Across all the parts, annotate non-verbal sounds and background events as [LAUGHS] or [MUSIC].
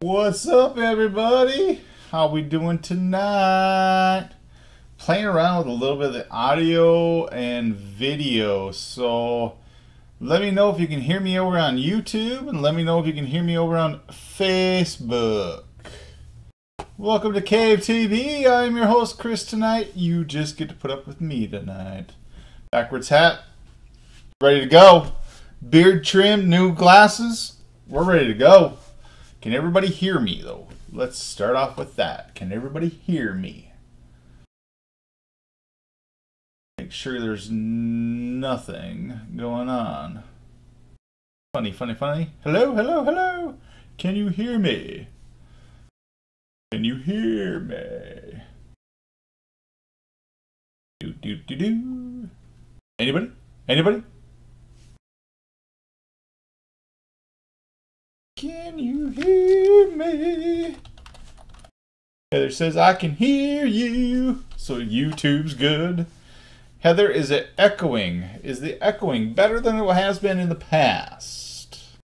What's up, everybody? How we doing tonight? Playing around with a little bit of the audio and video. So let me know if you can hear me over on YouTube, and let me know if you can hear me over on Facebook. Welcome to Cave TV. I'm your host, Chris. Tonight, you just get to put up with me tonight. Backwards hat, ready to go. Beard trim, new glasses. We're ready to go. Can everybody hear me, though? Let's start off with that. Can everybody hear me? Make sure there's nothing going on. Funny, funny, funny. Hello, hello, hello. Can you hear me? Can you hear me? Do, do, do, do. Anybody? Anybody? Can you hear me? Heather says, I can hear you. So YouTube's good. Heather, is it echoing? Is the echoing better than it has been in the past?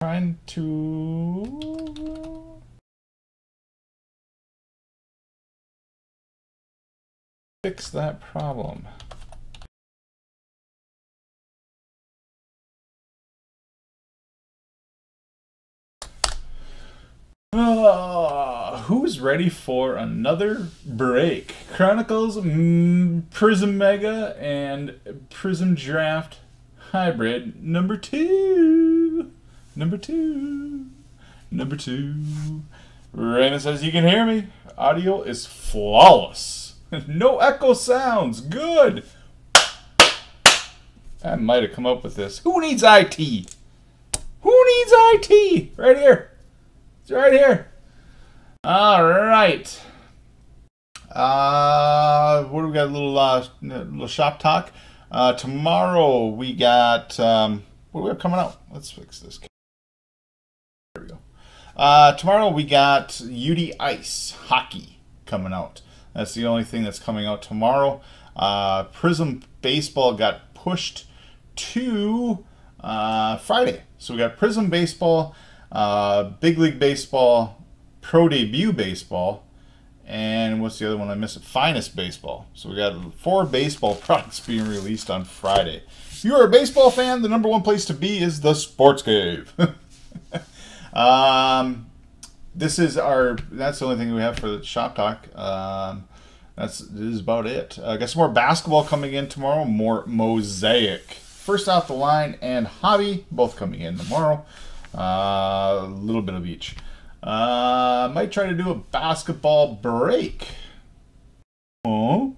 Trying to. Fix that problem. Uh, who's ready for another break? Chronicles, mm, Prizm Mega, and Prizm Draft Hybrid number two. Number two. Number two. Raymond says you can hear me. Audio is flawless. [LAUGHS] no echo sounds. Good. I might have come up with this. Who needs IT? Who needs IT? Right here. It's right here. All right. Uh, what do we got? A little uh, little shop talk. Uh, tomorrow we got um, what do we have coming out? Let's fix this. There we go. Uh, tomorrow we got UD Ice hockey coming out. That's the only thing that's coming out tomorrow. Uh, Prizm baseball got pushed to uh, Friday, so we got Prizm baseball uh, Big League Baseball, Pro Debut Baseball, and what's the other one I missed? Finest Baseball. So we got four baseball [LAUGHS] products being released on Friday. If you're a baseball fan, the number one place to be is the Sports Cave. [LAUGHS] um, this is our. That's the only thing we have for the shop talk. Um, that's this is about it. I uh, got some more basketball coming in tomorrow. More mosaic. First off the line and hobby both coming in tomorrow. Uh, a little bit of each. Uh, might try to do a basketball break. Oh,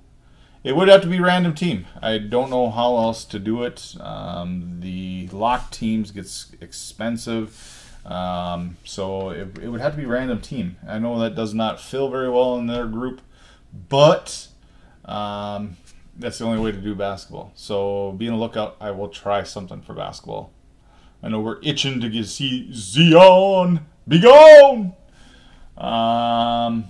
it would have to be random team. I don't know how else to do it. Um, the lock teams gets expensive, um, so it, it would have to be random team. I know that does not fill very well in their group, but um, that's the only way to do basketball. So be on the lookout. I will try something for basketball. I know we're itching to get see Zion. Be gone. Um,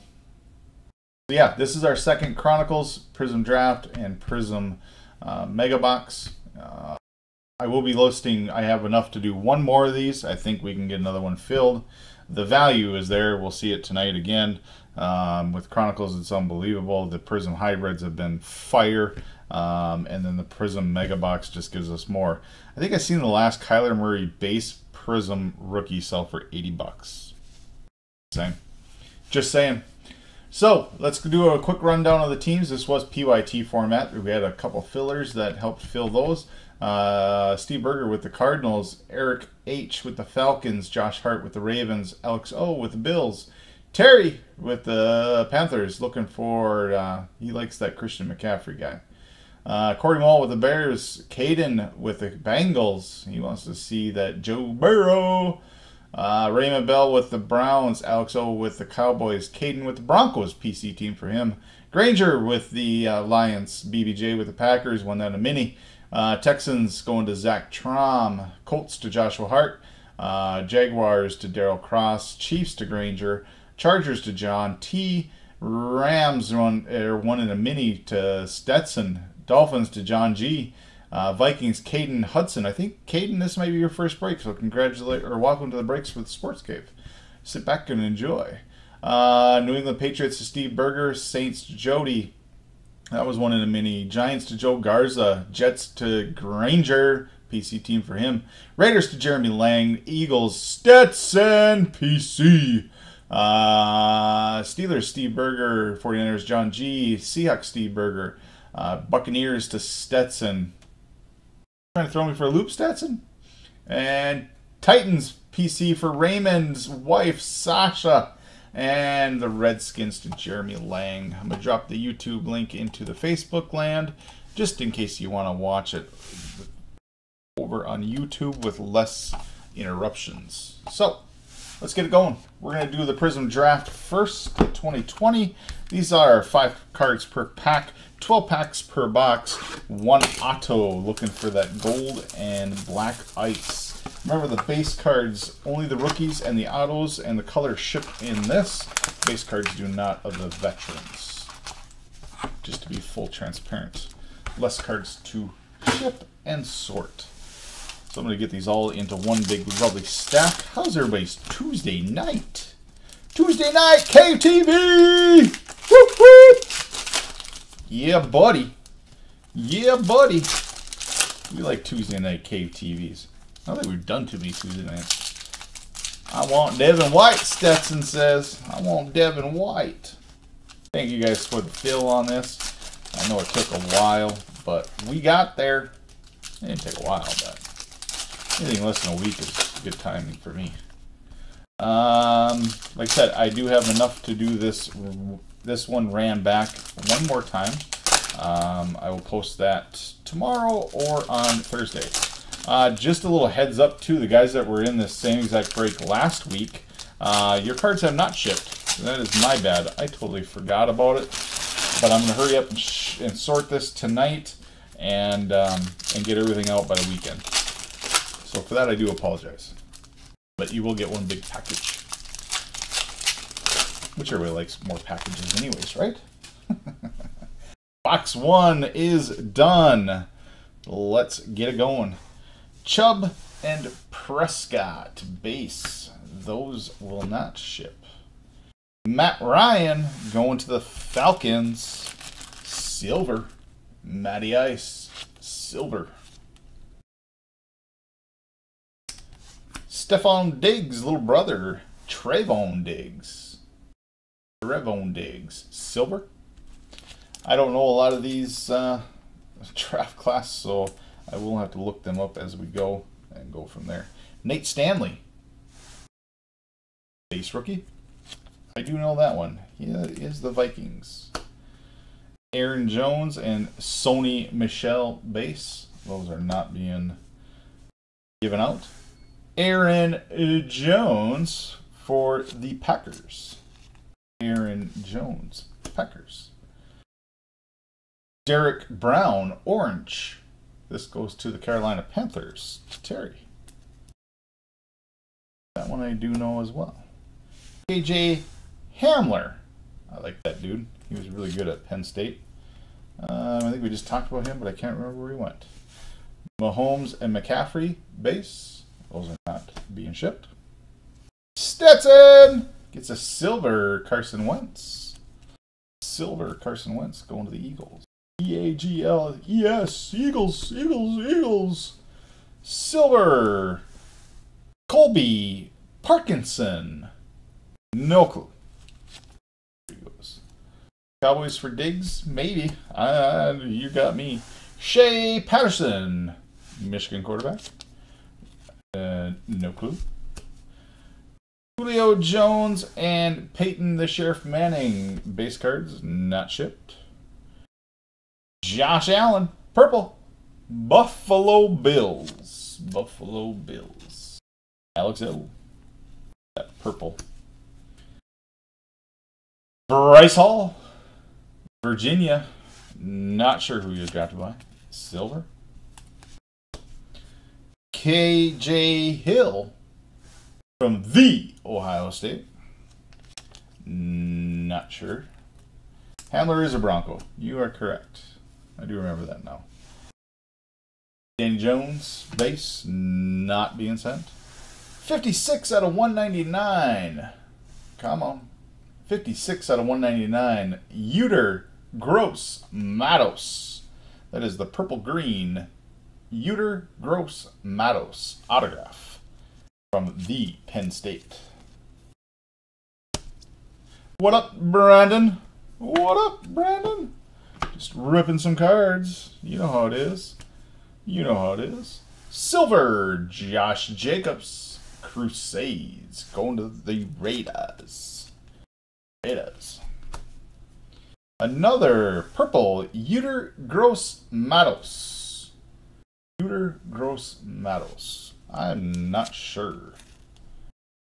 yeah, this is our second Chronicles Prizm Draft and Prizm uh, Mega Box. Uh, I will be listing. I have enough to do one more of these. I think we can get another one filled. The value is there. We'll see it tonight again. Um, with Chronicles, it's unbelievable. The Prizm hybrids have been fire. Um, and then the Prizm Mega Box just gives us more. I think I've seen the last Kyler Murray base Prizm rookie sell for 80 bucks. Same. Just saying. So let's do a quick rundown of the teams. This was PYT format. We had a couple fillers that helped fill those. Uh, Steve Berger with the Cardinals, Eric H with the Falcons, Josh Hart with the Ravens, Alex O with the Bills, Terry with the Panthers, looking for, uh, he likes that Christian McCaffrey guy. Uh, Corey Mall with the Bears, Caden with the Bengals. He wants to see that Joe Burrow. Uh, Raymond Bell with the Browns, Alex O with the Cowboys, Caden with the Broncos, PC team for him. Granger with the uh, Lions, BBJ with the Packers, one that a mini. Uh, Texans going to Zach Trom, Colts to Joshua Hart, uh, Jaguars to Daryl Cross, Chiefs to Granger, Chargers to John T, Rams won, er, one in a mini to Stetson, Dolphins to John G. Uh, Vikings, Caden Hudson. I think Caden, this might be your first break, so congratulate or welcome to the breaks with Sports Cave. sit back and enjoy. Uh, New England Patriots to Steve Berger, Saints to Jody. That was one in a mini. Giants to Joe Garza, Jets to Granger, PC team for him. Raiders to Jeremy Lang, Eagles Stetson, PC. Uh, Steelers Steve Berger, 49ers John G, Seahawks Steve Berger, uh, Buccaneers to Stetson. Trying to throw me for a loop, Stetson? And Titans PC for Raymond's wife, Sasha. And the Redskins to Jeremy Lang. I'm going to drop the YouTube link into the Facebook land just in case you want to watch it over on YouTube with less interruptions. So, let's get it going. We're going to do the Prizm Draft first, 2020. These are five cards per pack, 12 packs per box, one auto, looking for that gold and black ice. Remember the base cards, only the rookies and the autos and the color ship in this. Base cards do not of the veterans. Just to be full transparent. Less cards to ship and sort. So I'm going to get these all into one big lovely stack. How's everybody's Tuesday night? Tuesday night KTV! Whoop, whoop! Yeah, buddy. Yeah, buddy. We like Tuesday night cave TVs. I think we've done too many Tuesday nights. I want Devin White, Stetson says. I want Devin White. Thank you guys for the fill on this. I know it took a while, but we got there. It didn't take a while, but anything less than a week is good timing for me. Um, like I said, I do have enough to do this. This one ran back one more time. Um, I will post that tomorrow or on Thursday. Uh, just a little heads up to the guys that were in the same exact break last week. Uh, your cards have not shipped. That is my bad. I totally forgot about it. But I'm going to hurry up and, and, sort this tonight and, um, and get everything out by the weekend. So for that, I do apologize. But you will get one big package. Which everybody likes more packages anyways, right? [LAUGHS] Box one is done. Let's get it going. Chubb and Prescott base. Those will not ship. Matt Ryan going to the Falcons. Silver. Matty Ice. Silver. Stefon Diggs' little brother. Trevon Diggs. Trevon Diggs. Silver. I don't know a lot of these uh, [LAUGHS] draft class, so I will have to look them up as we go and go from there. Nate Stanley. Base rookie. I do know that one. He is the Vikings. Aaron Jones and Sony Michel base. Those are not being given out. Aaron Jones for the Packers. Aaron Jones, Packers. Derrick Brown, orange. This goes to the Carolina Panthers. Terry. That one I do know as well. KJ Hamler. I like that dude. He was really good at Penn State. Um, I think we just talked about him, but I can't remember where he went. Mahomes and McCaffrey base. Those are not being shipped. Stetson gets a silver Carson Wentz. Silver Carson Wentz going to the Eagles. E A G L E S Eagles Eagles Eagles Silver Colby Parkinson No clue. There he goes. Cowboys for Diggs maybe. Uh, you got me. Shea Patterson Michigan quarterback. Uh, no clue. Julio Jones and Peyton the Sheriff Manning base cards not shipped. Josh Allen, purple. Buffalo Bills. Buffalo Bills. Alex L. That purple. Bryce Hall. Virginia. Not sure who he was drafted by. Silver. KJ Hill from the Ohio State. Not sure. Hamler is a Bronco. You are correct. I do remember that now. Danny Jones, base, not being sent. 56 out of 199. Come on. 56 out of 199. Yetur Gross Matos. That is the purple green Yetur Gross Matos autograph from the Penn State. What up, Brandon? What up, Brandon? Just ripping some cards. You know how it is. You know how it is. Silver, Josh Jacobs. Crusades. Going to the Raiders. Raiders. Another purple, Yetur Gross Matos. Yetur Gross Matos. I'm not sure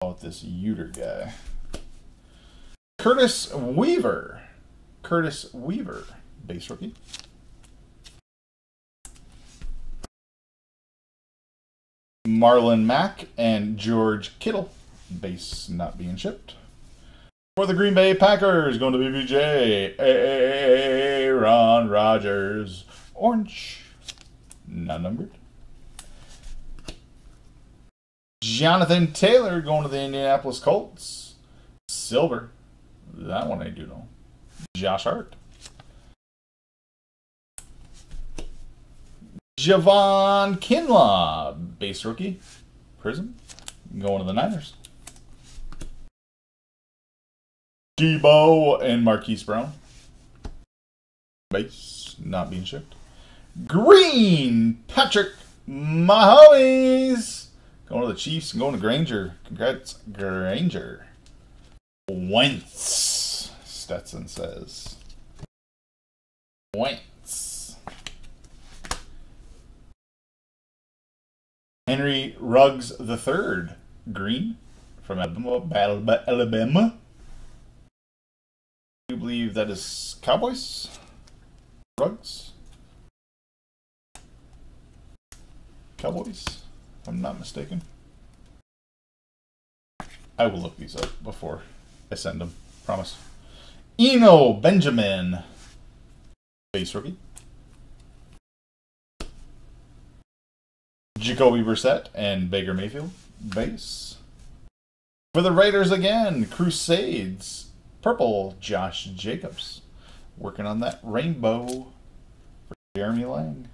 about this Yetur guy. Curtis Weaver. Curtis Weaver, base rookie. Marlon Mack and George Kittle, base not being shipped. For the Green Bay Packers, going to BBJ, Aaron Rodgers, orange, not numbered. Jonathan Taylor going to the Indianapolis Colts, silver. That one I do know. Josh Hart. Javon Kinlaw, base rookie. Prizm. Going to the Niners. Deebo and Marquise Brown. Base. Not being shipped. Green. Patrick Mahomes. Going to the Chiefs and going to Granger. Congrats, Granger. Wentz. Stetson says. Wentz. Henry Ruggs the third, green from Alabama. Alabama. You believe that is Cowboys. Ruggs. Cowboys, if I'm not mistaken. I will look these up before I send them. Promise. Eno Benjamin. Base rookie. Jacoby Brissett and Baker Mayfield. Base. For the Raiders again, Crusades. Purple, Josh Jacobs. Working on that rainbow for Jeremy Lang.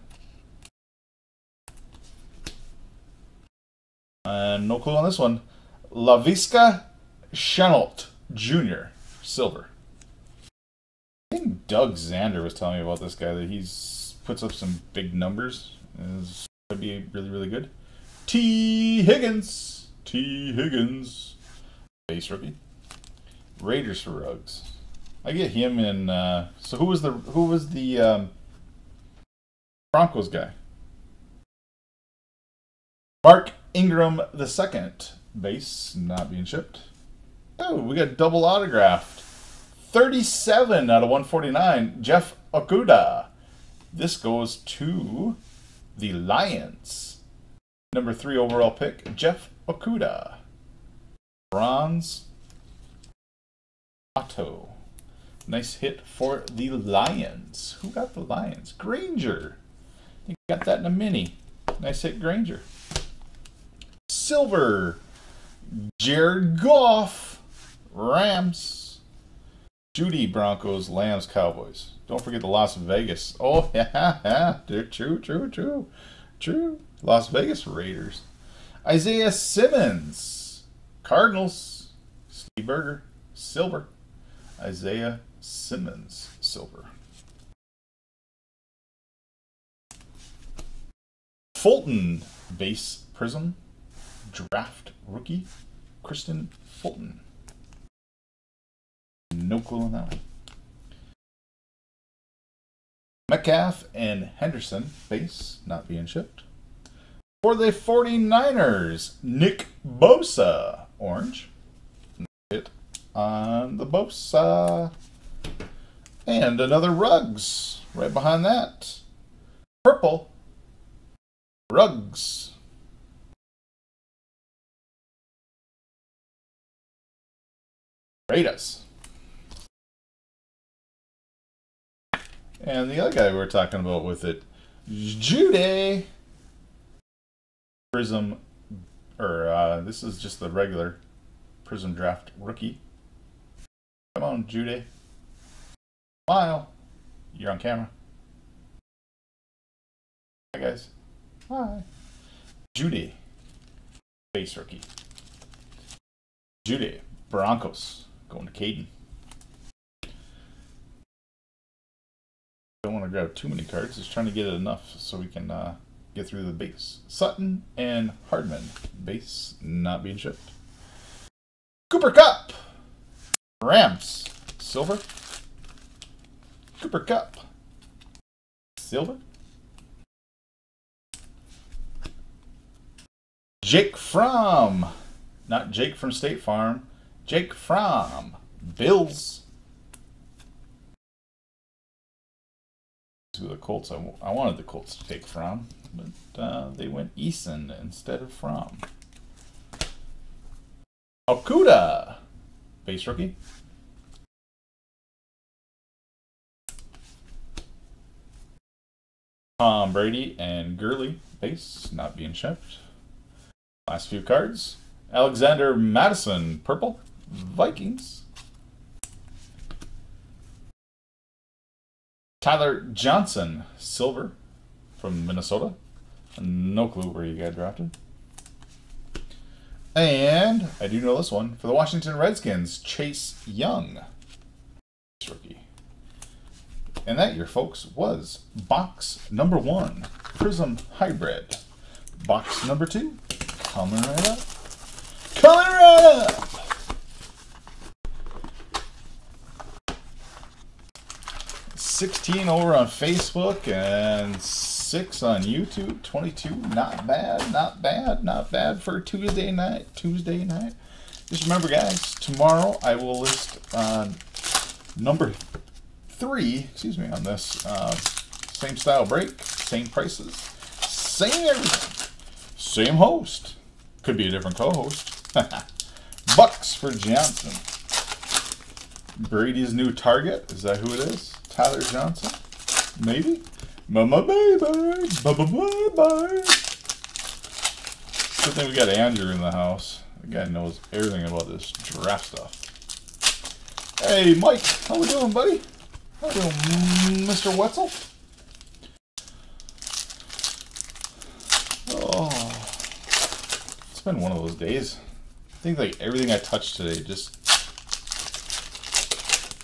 And no clue on this one. Laviska Shenault Jr. Silver. I think Doug Zander was telling me about this guy that he's puts up some big numbers. Is would be really really good. Tee Higgins. Tee Higgins. Base rookie. Raiders for Ruggs. I get him in. Uh, so who was the who was the um, Broncos guy? Mark Ingram the second base not being shipped. Oh, we got double autographed. 37 out of 149. Jeff Okudah. This goes to the Lions. Number three overall pick, Jeff Okudah. Bronze Auto. Nice hit for the Lions. Who got the Lions? Granger. You got that in a mini. Nice hit, Granger. Silver. Jared Goff. Rams. Jeudy Broncos. Lambs Cowboys. Don't forget the Las Vegas. [LAUGHS] Oh, yeah, yeah. True, true, true. True. Las Vegas Raiders. Isaiah Simmons. Cardinals. Steve Berger. Silver. Isaiah Simmons. Silver. Fulton. Base Prizm. Draft Rookie. Kristian Fulton. No clue on that one. Metcalf and Henderson, base, not being shipped. For the 49ers, Nick Bosa, orange. Hit on the Bosa. And another Ruggs, right behind that. Purple, Ruggs. And the other guy we are talking about with it, Jeudy. Prizm or uh, this is just the regular Prizm Draft rookie. Come on, Judy. Smile. You're on camera. Hi, guys. Hi. Jeudy. Base rookie. Jeudy. Broncos. Going to Caden. Don't want to grab too many cards. Just trying to get it enough so we can uh, get through the base. Sutton and Hardman. Base not being shipped. Cooper Kupp. Rams. Silver. Cooper Kupp. Silver. Jake from, Not Jake from State Farm. Jake Fromm. Bills. To the Colts. I, I wanted the Colts to take Fromm, but uh, they went Eason instead of Fromm. Okudah. Base rookie. Tom Brady and Gurley. Base not being shipped. Last few cards. Alexander Mattison, purple. Vikings. Tyler Johnson, silver from Minnesota. No clue where you got drafted. And I do know this one for the Washington Redskins, Chase Young. Rookie. And that year, folks, was box number one, Prizm Hybrid. Box number two, coming right up. Coming right up! Sixteen over on Facebook and six on YouTube. Twenty-two, not bad, not bad, not bad for Tuesday night. Tuesday night. Just remember, guys, tomorrow I will list uh, number three, excuse me, on this. Uh, same style break, same prices, same everything, same host. Could be a different co-host. [LAUGHS] Bucks for Johnson. Brady's new target. Is that who it is? Tyler Johnson? Maybe? Mama baby. Bye bye. Good thing we got Andrew in the house. The guy knows everything about this draft stuff. Hey, Mike. How we doing, buddy? How we doing, Mr. Wetzel? Oh. It's been one of those days. I think like everything I touched today just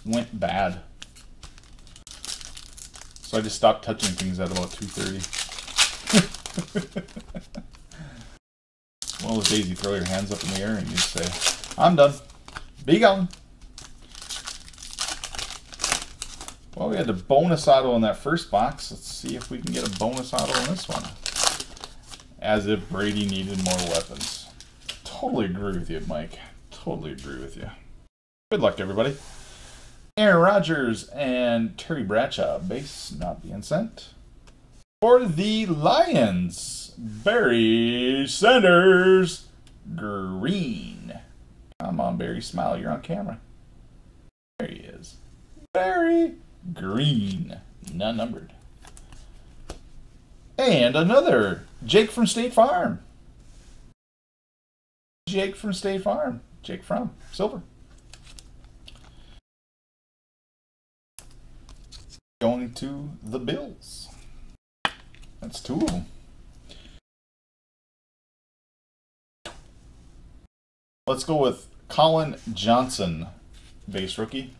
went bad. So I just stopped touching things at about 2.30. [LAUGHS] One of those days you throw your hands up in the air and you say, I'm done. Be gone. Well, we had the bonus auto in that first box. Let's see if we can get a bonus auto in this one. As if Brady needed more weapons. Totally agree with you, Mike. Totally agree with you. Good luck, everybody. Aaron Rodgers and Terry Bradshaw, base not being sent. For the Lions, Barry Sanders, green. Come on, Barry, smile, you're on camera. There he is. Barry, green, not numbered. And another, Jake from State Farm. Jake from State Farm. Jake from Silver. To the Bills. That's two of them. Let's go with Collin Johnson, base rookie.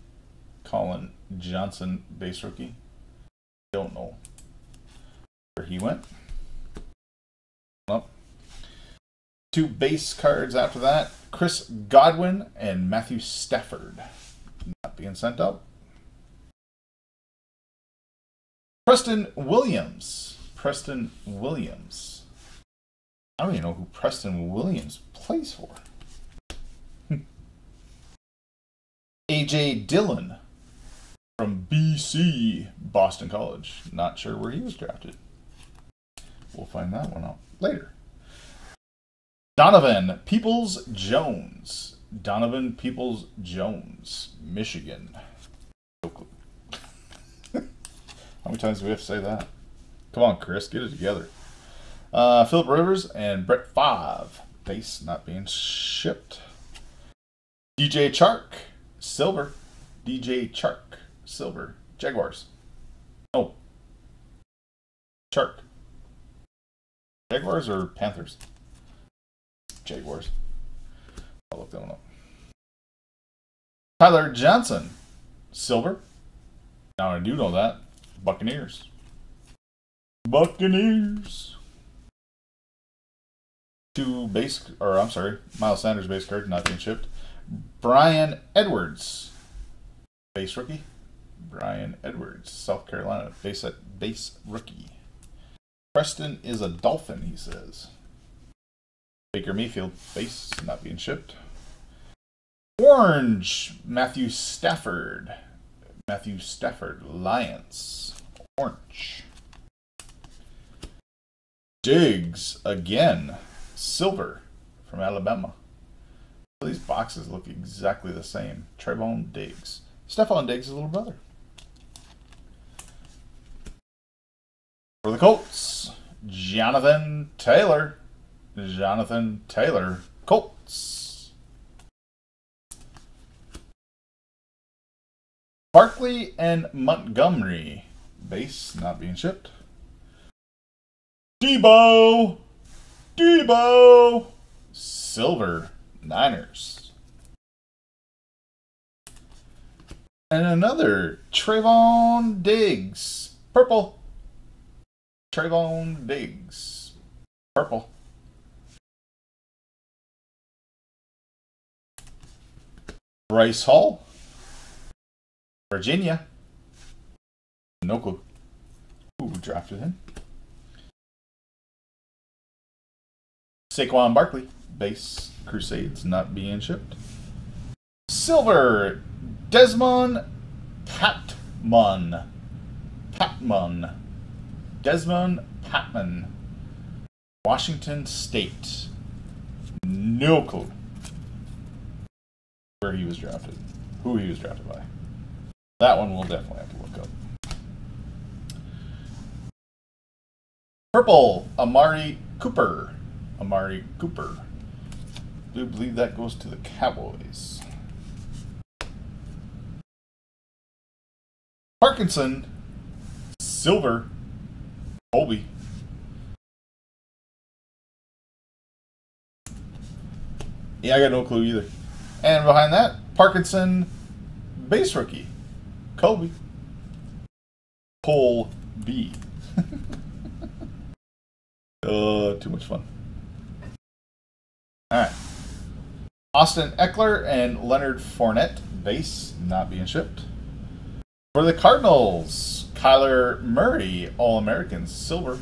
Collin Johnson, base rookie. Don't know where he went. Up. Two base cards after that. Chris Godwin and Matthew Stafford. Not being sent out. Preston Williams. Preston Williams. I don't even know who Preston Williams plays for. [LAUGHS] AJ Dillon from BC, Boston College. Not sure where he was drafted. We'll find that one out later. Donovan Peoples Jones. Donovan Peoples Jones, Michigan. How many times do we have to say that? Come on, Chris, get it together. Uh, Philip Rivers and Brett Favre, base not being shipped. DJ Chark, silver. DJ Chark, silver. Jaguars. Oh. Chark. Jaguars or Panthers? Jaguars. I'll look that one up. Tyler Johnson, silver. Now I do know that. Buccaneers. Buccaneers. Two base, or I'm sorry, Miles Sanders base card not being shipped. Bryan Edwards, base rookie. Bryan Edwards, South Carolina, base at base rookie. Preston is a dolphin, he says. Baker Mayfield, base not being shipped. Orange, Matthew Stafford. Matthew Stafford, Lions. Orange. Diggs, again. Silver from Alabama. These boxes look exactly the same. Trevon Diggs. Stefon Diggs' little brother. For the Colts, Jonathan Taylor. Jonathan Taylor, Colts. Barkley and Montgomery, base not being shipped. Deebo, Deebo, Silver, Niners. And another Trevon Diggs, purple. Trevon Diggs. Purple. Bryce Hall. Virginia. No clue. Who drafted him? Saquon Barkley. Base Crusades not being shipped. Silver. Desmond Patmon. Patmon. Desmond Patmon, Washington State. No clue where he was drafted, who he was drafted by. That one we'll definitely have to look up. Purple, Amari Cooper. Amari Cooper. I do believe that goes to the Cowboys. Parkinson, silver, Colby. Yeah, I got no clue either. And behind that, Parkinson, base rookie, Kobe. Pole B. [LAUGHS] uh, too much fun. All right. Austin Ekeler and Leonard Fournette, base not being shipped. For the Cardinals, Kyler Murray, All American, silver.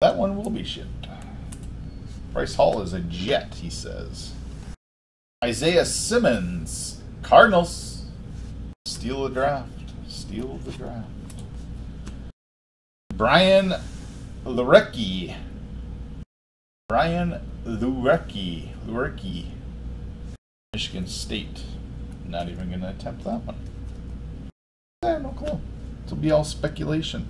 That one will be shipped. Bryce Hall is a jet, he says. Isaiah Simmons, Cardinals. Steal the draft. Steal the draft. Brian Lewerke. Brian Lewerke. Lewerke. Michigan State. Not even going to attempt that one. Have no clue. It'll be all speculation.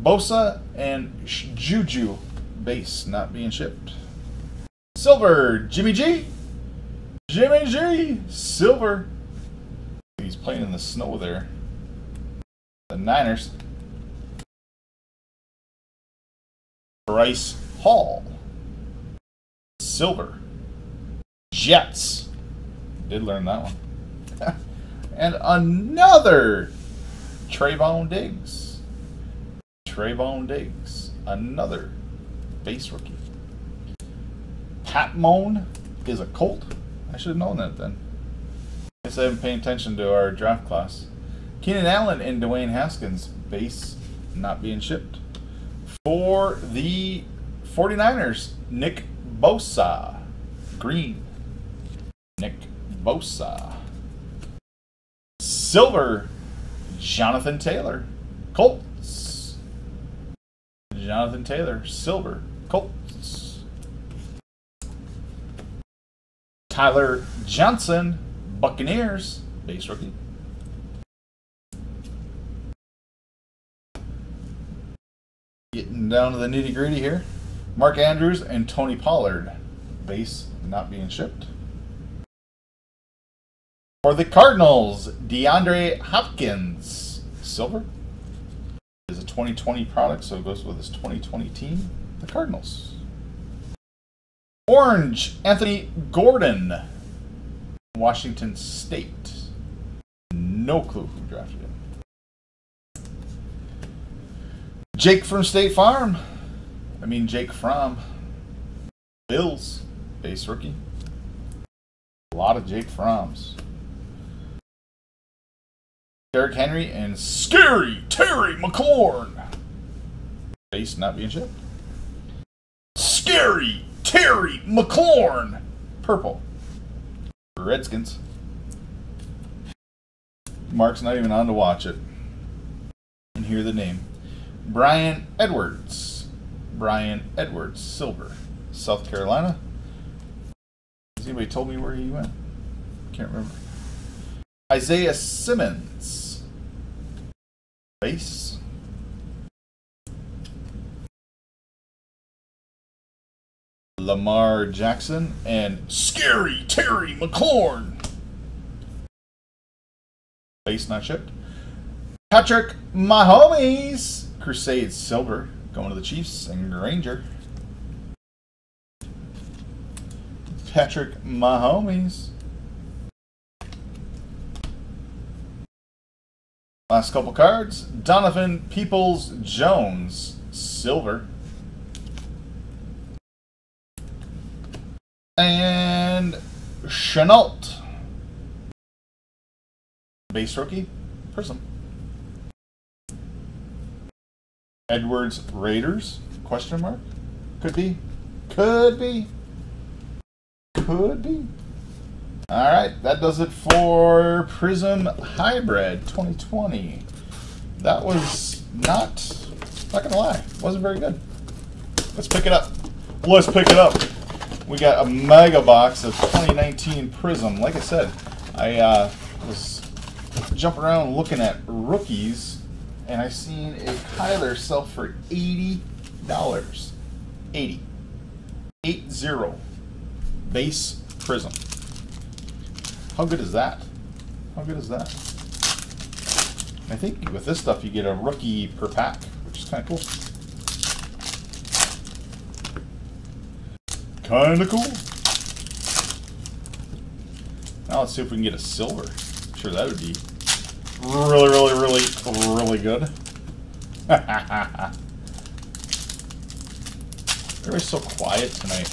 Bosa and Juju base not being shipped. Silver, Jimmy G. Jimmy G. Silver. Playing in the snow there. The Niners. Bryce Hall. Silver. Jets. Did learn that one. [LAUGHS] and another Trevon Diggs. Trevon Diggs. Another base rookie. Patmon is a Colt. I should have known that then. I guess I haven't paid attention to our draft class. Keenan Allen and Dwayne Haskins, base not being shipped. For the 49ers, Nick Bosa. Green. Nick Bosa. Silver, Jonathan Taylor. Colts. Jonathan Taylor, silver. Colts. Tyler Johnson, Buccaneers, base rookie. Getting down to the nitty gritty here. Mark Andrews and Tony Pollard. Base not being shipped. For the Cardinals, DeAndre Hopkins. Silver. Is a 2020 product, so it goes with his 2020 team, the Cardinals. Orange, Anthony Gordon. Washington State. No clue who drafted him. Jake from State Farm. I mean, Jake from Bills, base rookie. A lot of Jake Froms. Derrick Henry and Scary Terry McLaurin. Base not being shipped. Scary Terry McLaurin. Purple. Redskins. Mark's not even on to watch it. And hear the name. Bryan Edwards. Bryan Edwards, silver. South Carolina. Has anybody told me where he went? Can't remember. Isaiah Simmons. Base. Lamar Jackson and Scary Terry McLaurin. Base not shipped. Patrick Mahomes. Crusade Silver. Going to the Chiefs and Granger. Patrick Mahomes. Last couple cards. Donovan Peoples Jones. Silver. And Shenault. Base rookie. Prizm. Edwards Raiders? Question mark? Could be. Could be. Could be. All right, that does it for Prizm Hybrid 2020. That was not, not gonna lie, wasn't very good. Let's pick it up. Let's pick it up. We got a mega box of 2019 Prizm. Like I said, I uh, was jumping around looking at rookies and I seen a Kyler sell for eighty dollars. Eighty. Eight zero. Base Prizm. How good is that? How good is that? I think with this stuff you get a rookie per pack, which is kind of cool. Kind of cool. Now let's see if we can get a silver. I'm sure that would be really, really, really, really good. [LAUGHS] Everybody's so quiet tonight.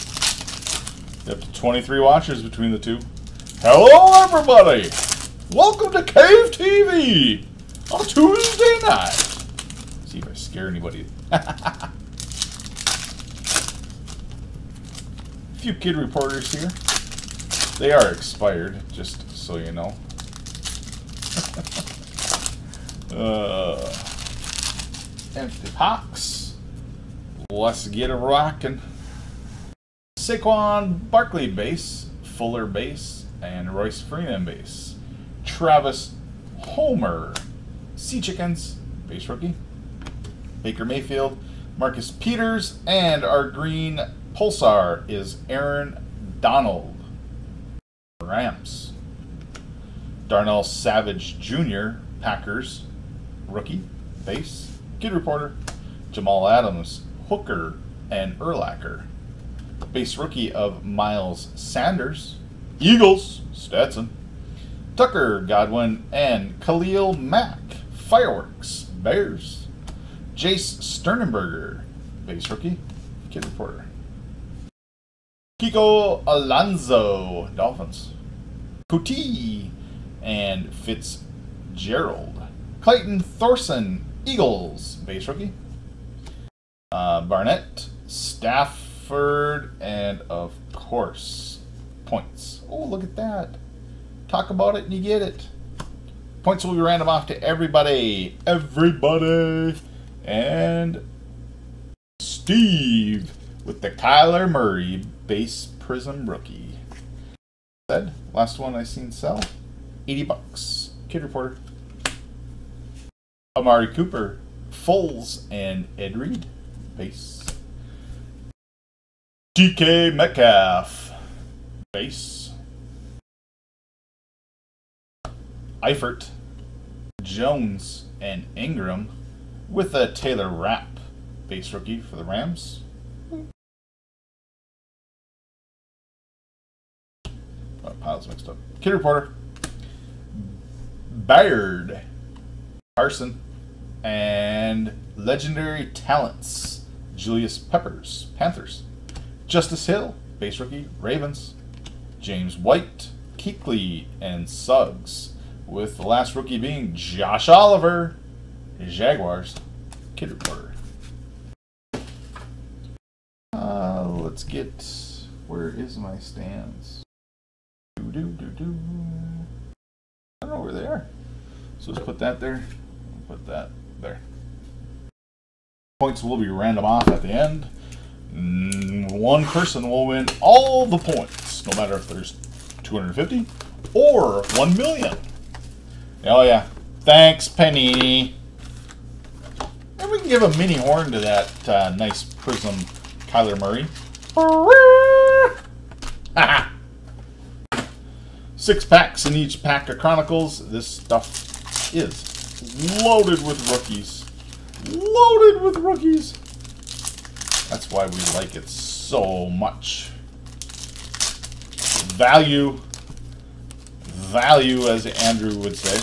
Up to 23 watchers between the two. Hello, everybody! Welcome to Cave TV on Tuesday night. See if I scare anybody. [LAUGHS] few kid reporters here. They are expired, just so you know. [LAUGHS] Uh, empty box. Let's get a rockin'. Saquon Barkley base, Fuller base, and Royce Freeman base. Travis Homer, Sea Chickens, base rookie. Baker Mayfield, Marcus Peters, and our green pulsar is Aaron Donald. Rams. Darnell Savage Jr., Packers, rookie, base, kid reporter, Jamal Adams, Hooker, and Urlacher. Base rookie of Miles Sanders, Eagles, Stetson, Tucker Godwin, and Khalil Mack, Fireworks, Bears. Jace Sternenberger, base rookie, kid reporter. Kiko Alonso, Dolphins. Kuti and Fitzgerald. Clayton Thorson, Eagles, base rookie. Uh, Barnett, Stafford, and of course, points. Oh, look at that. Talk about it and you get it. Points will be random off to everybody. Everybody. And Steve with the Kyler Murray base Prizm rookie. Said, last one I seen sell, 80 bucks. Kid reporter. Amari Cooper, Foles, and Ed Reed. Base. DK Metcalf. Base. Eifert. Jones and Ingram with a Taylor Rapp base rookie for the Rams. Oh, piles mixed up. Kid Reporter. Bayard. Carson. And Legendary Talents. Julius Peppers. Panthers. Justice Hill. Base rookie. Ravens. James White. Kuechly. And Suggs. With the last rookie being Josh Oliver. Jaguars. Kid Reporter. Uh, let's get. Where is my stands? Do do do do. I don't know where they are. So let's put that there. Put that there. Points will be random off at the end. Mm, one person will win all the points, no matter if there's 250 or 1 million. Oh, yeah. Thanks, Penny. And we can give a mini horn to that uh, nice Prizm Kyler Murray. [LAUGHS] Six packs in each pack of Chronicles. This stuff is loaded with rookies. Loaded with rookies. That's why we like it so much. Value. Value, as Andrew would say.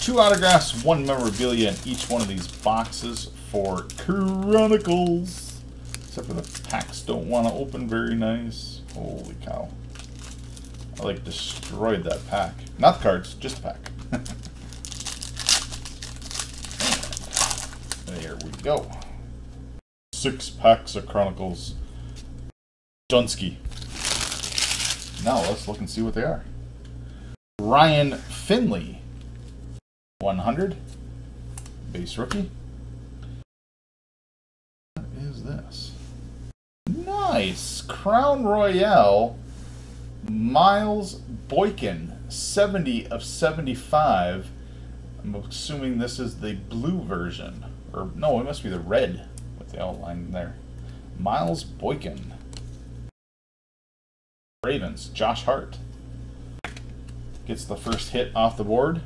Two autographs, one memorabilia in each one of these boxes for Chronicles. Except for the packs don't want to open very nice. Holy cow. I like destroyed that pack. Not the cards, just the pack. [LAUGHS] there we go. Six packs of Chronicles. Dunsky. Now let's look and see what they are. Ryan Finley. 100. Base rookie. What is this? Nice! Crown Royale. Miles Boykin. 70 of 75. I'm assuming this is the blue version. Or, no, it must be the red with the outline there. Miles Boykin. Ravens. Josh Hart. Gets the first hit off the board.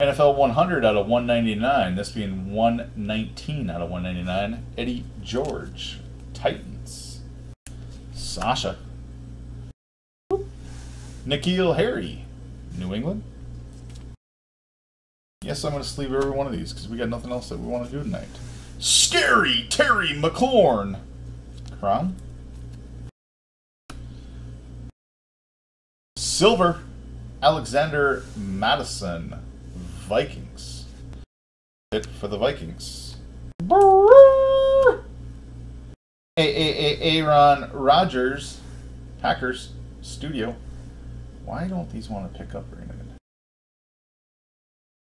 NFL 100 out of 199. This being 119 out of 199. Eddie George, Titans. Sasha. N'Keal Harry, New England. Yes, I'm going to sleeve every one of these because we got nothing else that we want to do tonight. Scary Terry McLaurin. Crown. Silver. Alexander Mattison, Vikings. Hit for the Vikings. Aaron Rodgers, Packers Studio. Why don't these want to pick up right now?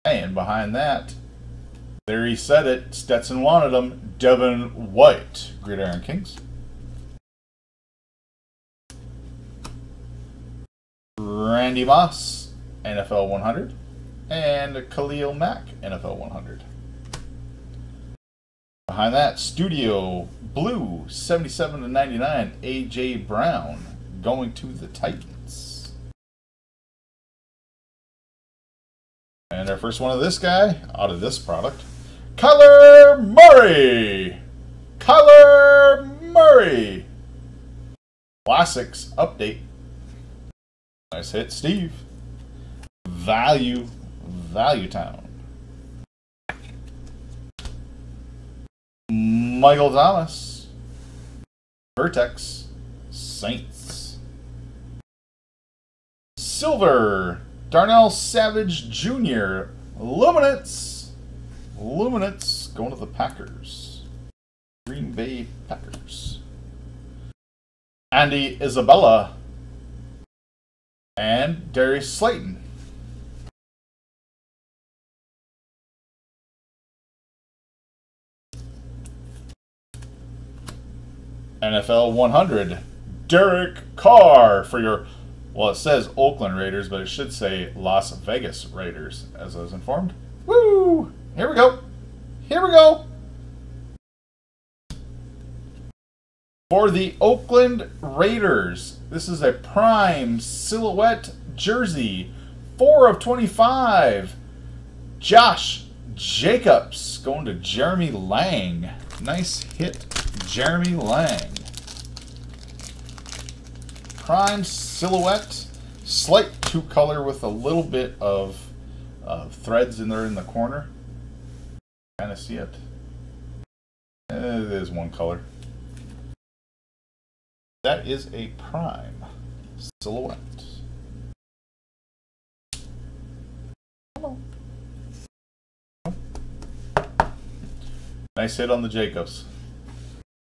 And behind that, there he said it. Stetson wanted him. Devin White, Gridiron Kings. Randy Moss, NFL 100 and Khalil Mack, NFL 100. Behind that, Studio Blue, 77 to 99, AJ Brown, going to the Titans. And our first one of this guy, out of this product, Kyler Murray! Kyler Murray! Classics update. Nice hit, Steve. Value Value Town. Michael Thomas. Vertex. Saints. Silver. Darnell Savage Jr. Luminance. Luminance going to the Packers. Green Bay Packers. Andy Isabella. And Darius Slayton. NFL 100, Derek Carr for your, well, it says Oakland Raiders, but it should say Las Vegas Raiders, as I was informed. Woo! Here we go. Here we go. For the Oakland Raiders, this is a prime silhouette jersey, 4 of 25. Josh Jacobs going to Jeremy Lang. Nice hit Jeremy Lang. Prime silhouette. Slight two color with a little bit of threads in there in the corner. Kind of see it. It is one color. That is a prime silhouette. Nice hit on the Jacobs.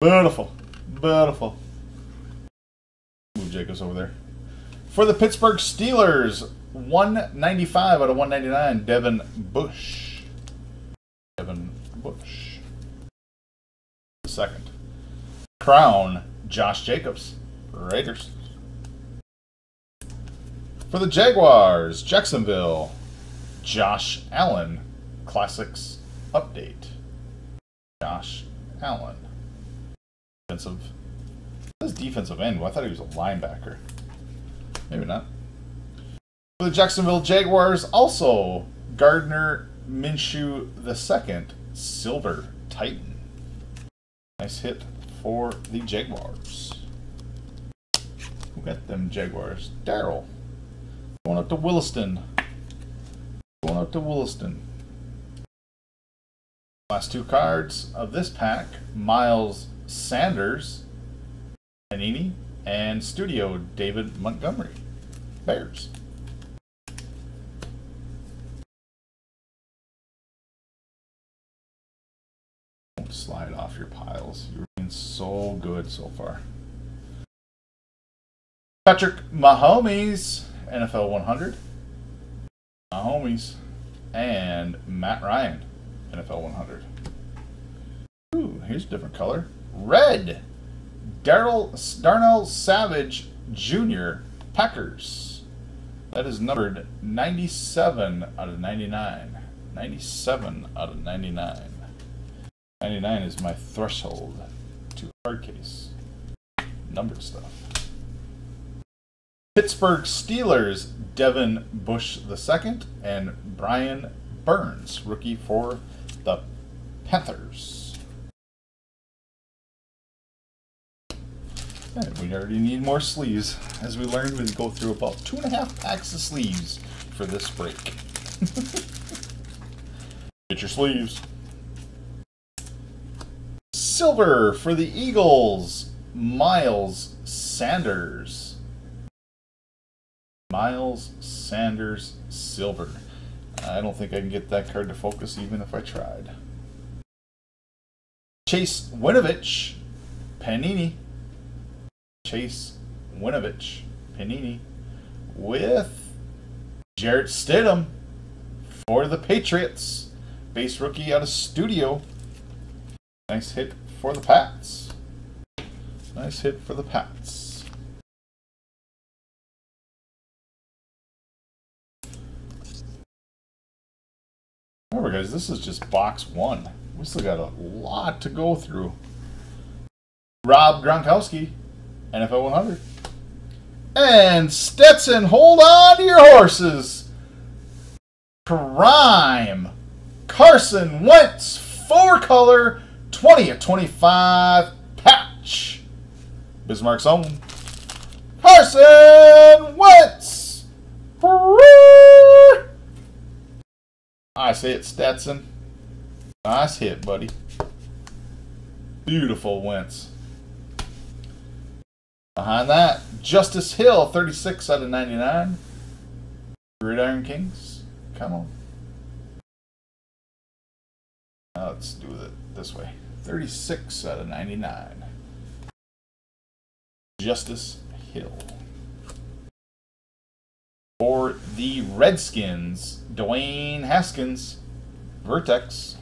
Beautiful. Beautiful. Move Jacobs over there. For the Pittsburgh Steelers, 195 out of 199, Devin Bush. Devin Bush. Second. Crown, Josh Jacobs. Raiders. For the Jaguars, Jacksonville, Josh Allen. Classics Update. Josh Allen. Defensive. This defensive end. Well, I thought he was a linebacker. Maybe not. For the Jacksonville Jaguars, also Gardner Minshew II, Silver Titan. Nice hit for the Jaguars. Who got them Jaguars? Daryl. Going up to Williston. Going up to Williston. Last two cards of this pack Miles Sanders, Panini, and Studio David Montgomery. Bears. Don't slide off your piles. You're being so good so far. Patrick Mahomes, NFL 100. Mahomes. And Matt Ryan, NFL 100. Ooh, here's a different color. Red. Daryl Darnell Savage Jr. Packers. That is numbered 97 out of 99. 97 out of 99. 99 is my threshold to hard case. Numbered stuff. Pittsburgh Steelers, Devin Bush II and Brian Burns, rookie for the Panthers. And we already need more sleeves. As we learned, we go through about two and a half packs of sleeves for this break. [LAUGHS] Get your sleeves. Silver for the Eagles, Miles Sanders. Miles Sanders Silver. I don't think I can get that card to focus even if I tried. Chase Winovich, Panini. Chase Winovich, Panini, with Jarrett Stidham for the Patriots. Base rookie out of studio. Nice hit for the Pats. Nice hit for the Pats. Remember, guys, this is just box one. We still got a lot to go through. Rob Gronkowski, NFL 100. And Stetson, hold on to your horses. Prime. Carson Wentz, four color, 20 of 25 patch. Bismarck's own. Carson Wentz. I say it, Stetson. Nice hit, buddy. Beautiful Wentz. Behind that, Justice Hill, 36 out of 99. Gridiron Kings, come on. Now let's do it this way. 36 out of 99. Justice Hill. For the Redskins, Dwayne Haskins, Vertex.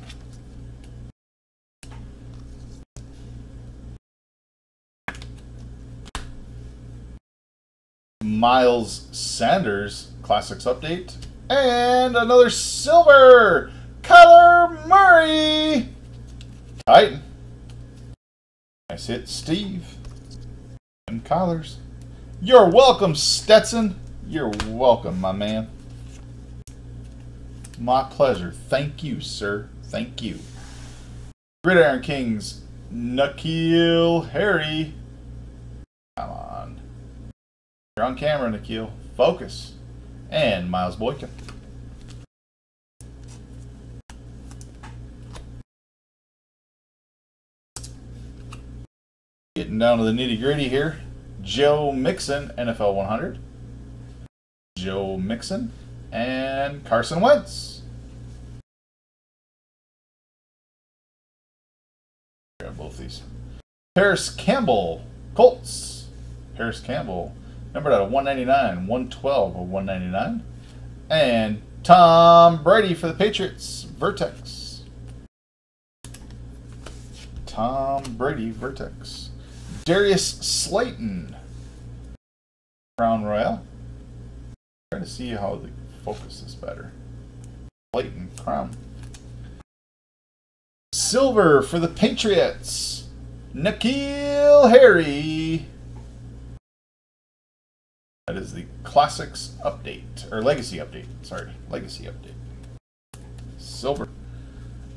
Miles Sanders Classics update. And another silver! Kyler Murray! Titan. Nice hit, Steve. And collars. You're welcome, Stetson. You're welcome, my man. My pleasure. Thank you, sir. Thank you. Gridiron Kings, N'Keal Harry. Come on. You're on camera, N'Keal. Focus. And Miles Boykin. Getting down to the nitty gritty here. Joe Mixon, NFL 100. Joe Mixon and Carson Wentz. Grab both these. Parris Campbell, Colts. Parris Campbell, numbered out of 199, 112 of 199. And Tom Brady for the Patriots, Vertex. Tom Brady, Vertex. Darius Slayton, Crown Royale. Trying to see how the focus is better. Slayton, Crown. Silver for the Patriots. N'Keal Harry. That is the Classics update, or Legacy update. Sorry, Legacy update. Silver.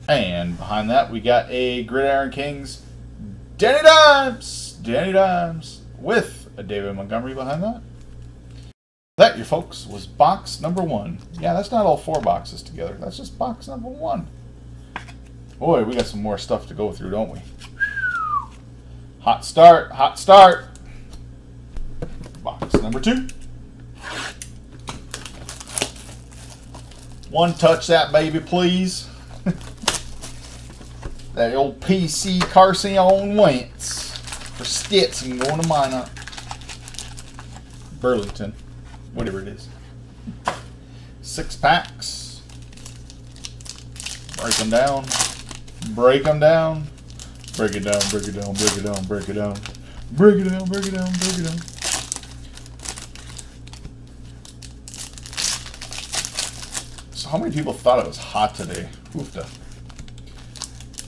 And behind that, we got a Gridiron Kings Danny Dimes. Danny Dimes with a David Montgomery behind that. That, your folks, was box number one. Yeah, that's not all four boxes together. That's just box number one. Boy, we got some more stuff to go through, don't we? Hot start, hot start. Box number two. One touch that baby, please. [LAUGHS] that old PC Carson Wentz for Stetson going to Minot. Burlington, whatever it is. Six packs. Break them down. Break them down. Break it down, break it down, break it down, break it down. Break it down, break it down, break it down. How many people thought it was hot today? Oofta.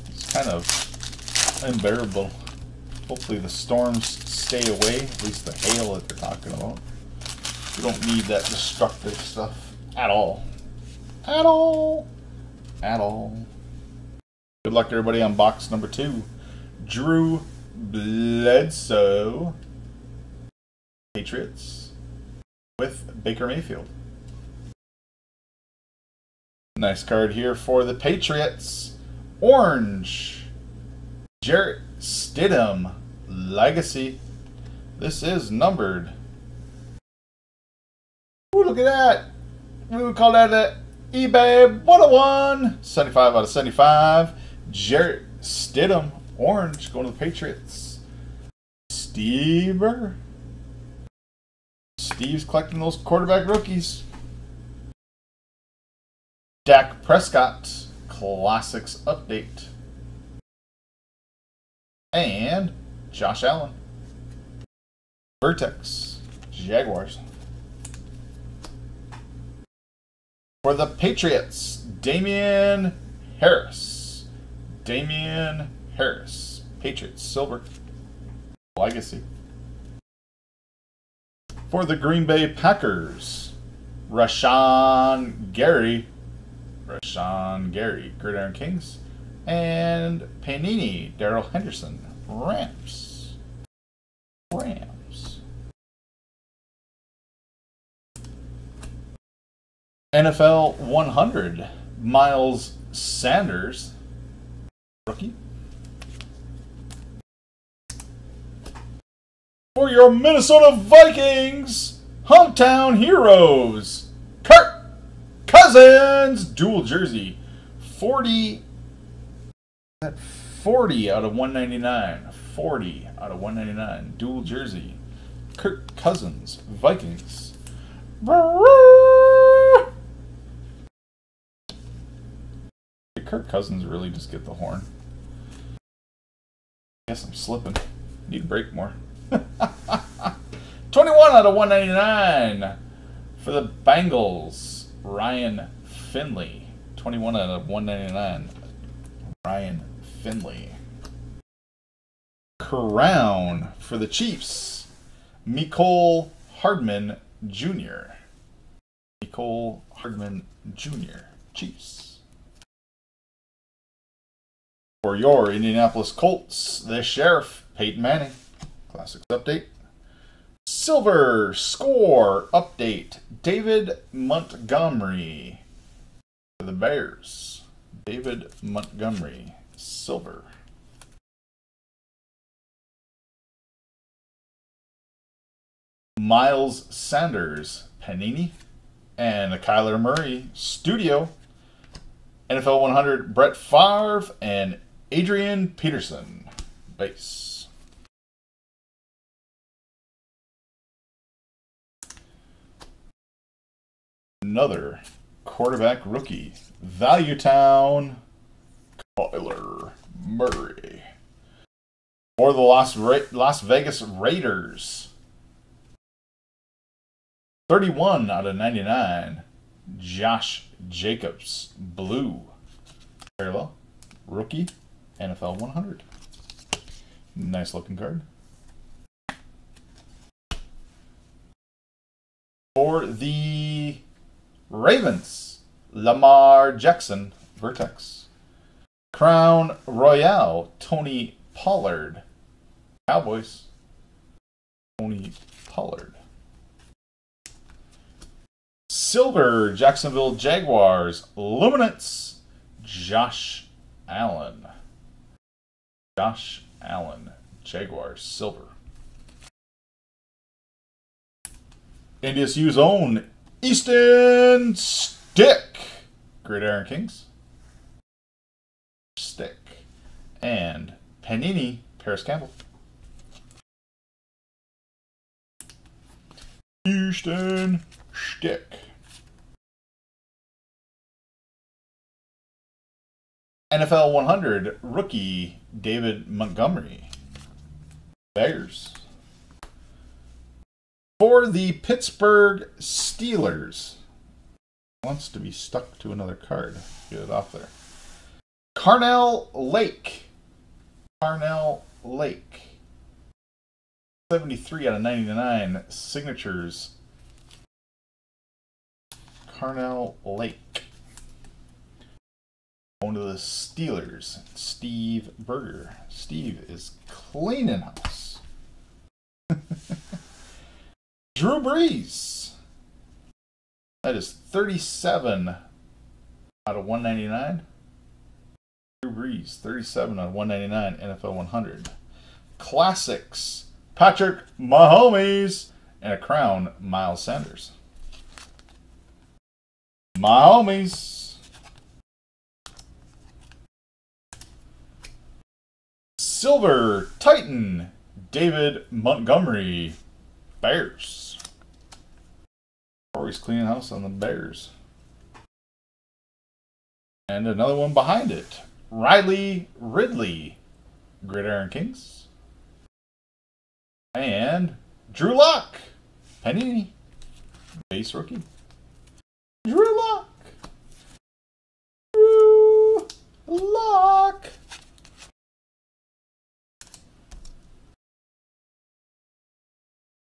It's kind of unbearable. Hopefully the storms stay away, at least the hail that they're talking about. We don't need that destructive stuff at all. At all. At all. Good luck everybody on box number two. Drew Bledsoe. Patriots with Baker Mayfield. Nice card here for the Patriots. Orange. Jarrett Stidham. Legacy. This is numbered. Ooh, look at that. We would call that a eBay 101. 75 out of 75. Jarrett Stidham. Orange going to the Patriots. Steve. Steve's collecting those quarterback rookies. Dak Prescott, Classics Update. And Josh Allen. Vertex, Jaguars. For the Patriots, Damien Harris. Damien Harris. Patriots, silver. Legacy. For the Green Bay Packers, Rashan Gary. Rashan Gary, Gridiron Kings. And Panini, Darrell Henderson, Rams. Rams. NFL 100, Miles Sanders, rookie. For your Minnesota Vikings, hometown heroes, Kirk Cousins, dual jersey, 40, that 40 out of 199, 40 out of 199, dual jersey, Kirk Cousins, Vikings. Did Kirk Cousins really just get the horn? I Guess I'm slipping. Need to break more. [LAUGHS] 21 out of 199 for the Bengals. Ryan Finley. 21 out of 199. Ryan Finley. Crown for the Chiefs. Mecole Hardman Jr. Mecole Hardman Jr. Chiefs. For your Indianapolis Colts, the Sheriff, Peyton Manning. Classics update. Silver score update. David Montgomery. For the Bears. David Montgomery. Silver. Miles Sanders, Panini, and Kyler Murray Studio, NFL 100, Brett Favre, and Adrian Peterson, base. Another quarterback rookie, Value Town, Kyler Murray. For the Las, Ra Las Vegas Raiders, 31 out of 99. Josh Jacobs, blue. Parallel. Rookie. NFL 100. Nice looking card. For the Ravens, Lamar Jackson, Vertex. Crown Royale, Tony Pollard. Cowboys, Tony Pollard. Silver, Jacksonville Jaguars. Luminance, Josh Allen. Josh Allen, Jaguars, silver. NDSU's own Easton Stick. Gridiron Kings. Stick. And Panini, Parris Campbell. Easton Stick. NFL 100 rookie David Montgomery. Bears. For the Pittsburgh Steelers. Wants to be stuck to another card. Get it off there. Carnell Lake. Carnell Lake. 73 out of 99 signatures. Carnell Lake. Going to the Steelers, Steve Berger. Steve is cleaning house. [LAUGHS] Drew Brees. That is 37 out of 199. Drew Brees, 37 out of 199, NFL 100. Classics. Patrick Mahomes. And a crown, Miles Sanders. Mahomes. Silver Titan, David Montgomery, Bears. Always cleaning house on the Bears. And another one behind it. Riley Ridley, Gridiron Kings. And Drew Lock, Penny, base rookie. Drew Lock. Drew Lock.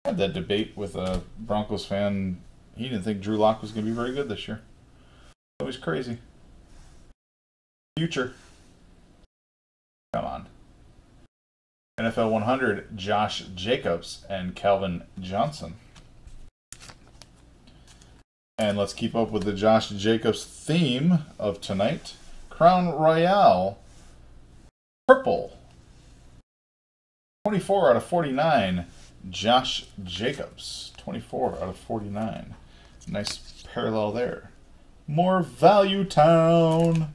Had that debate with a Broncos fan. He didn't think Drew Lock was going to be very good this year. That was crazy. Future. Come on. NFL 100, Josh Jacobs and Calvin Johnson. And let's keep up with the Josh Jacobs theme of tonight. Crown Royale, purple. 24 out of 49. Josh Jacobs, 24 out of 49. Nice parallel there. More Value Town.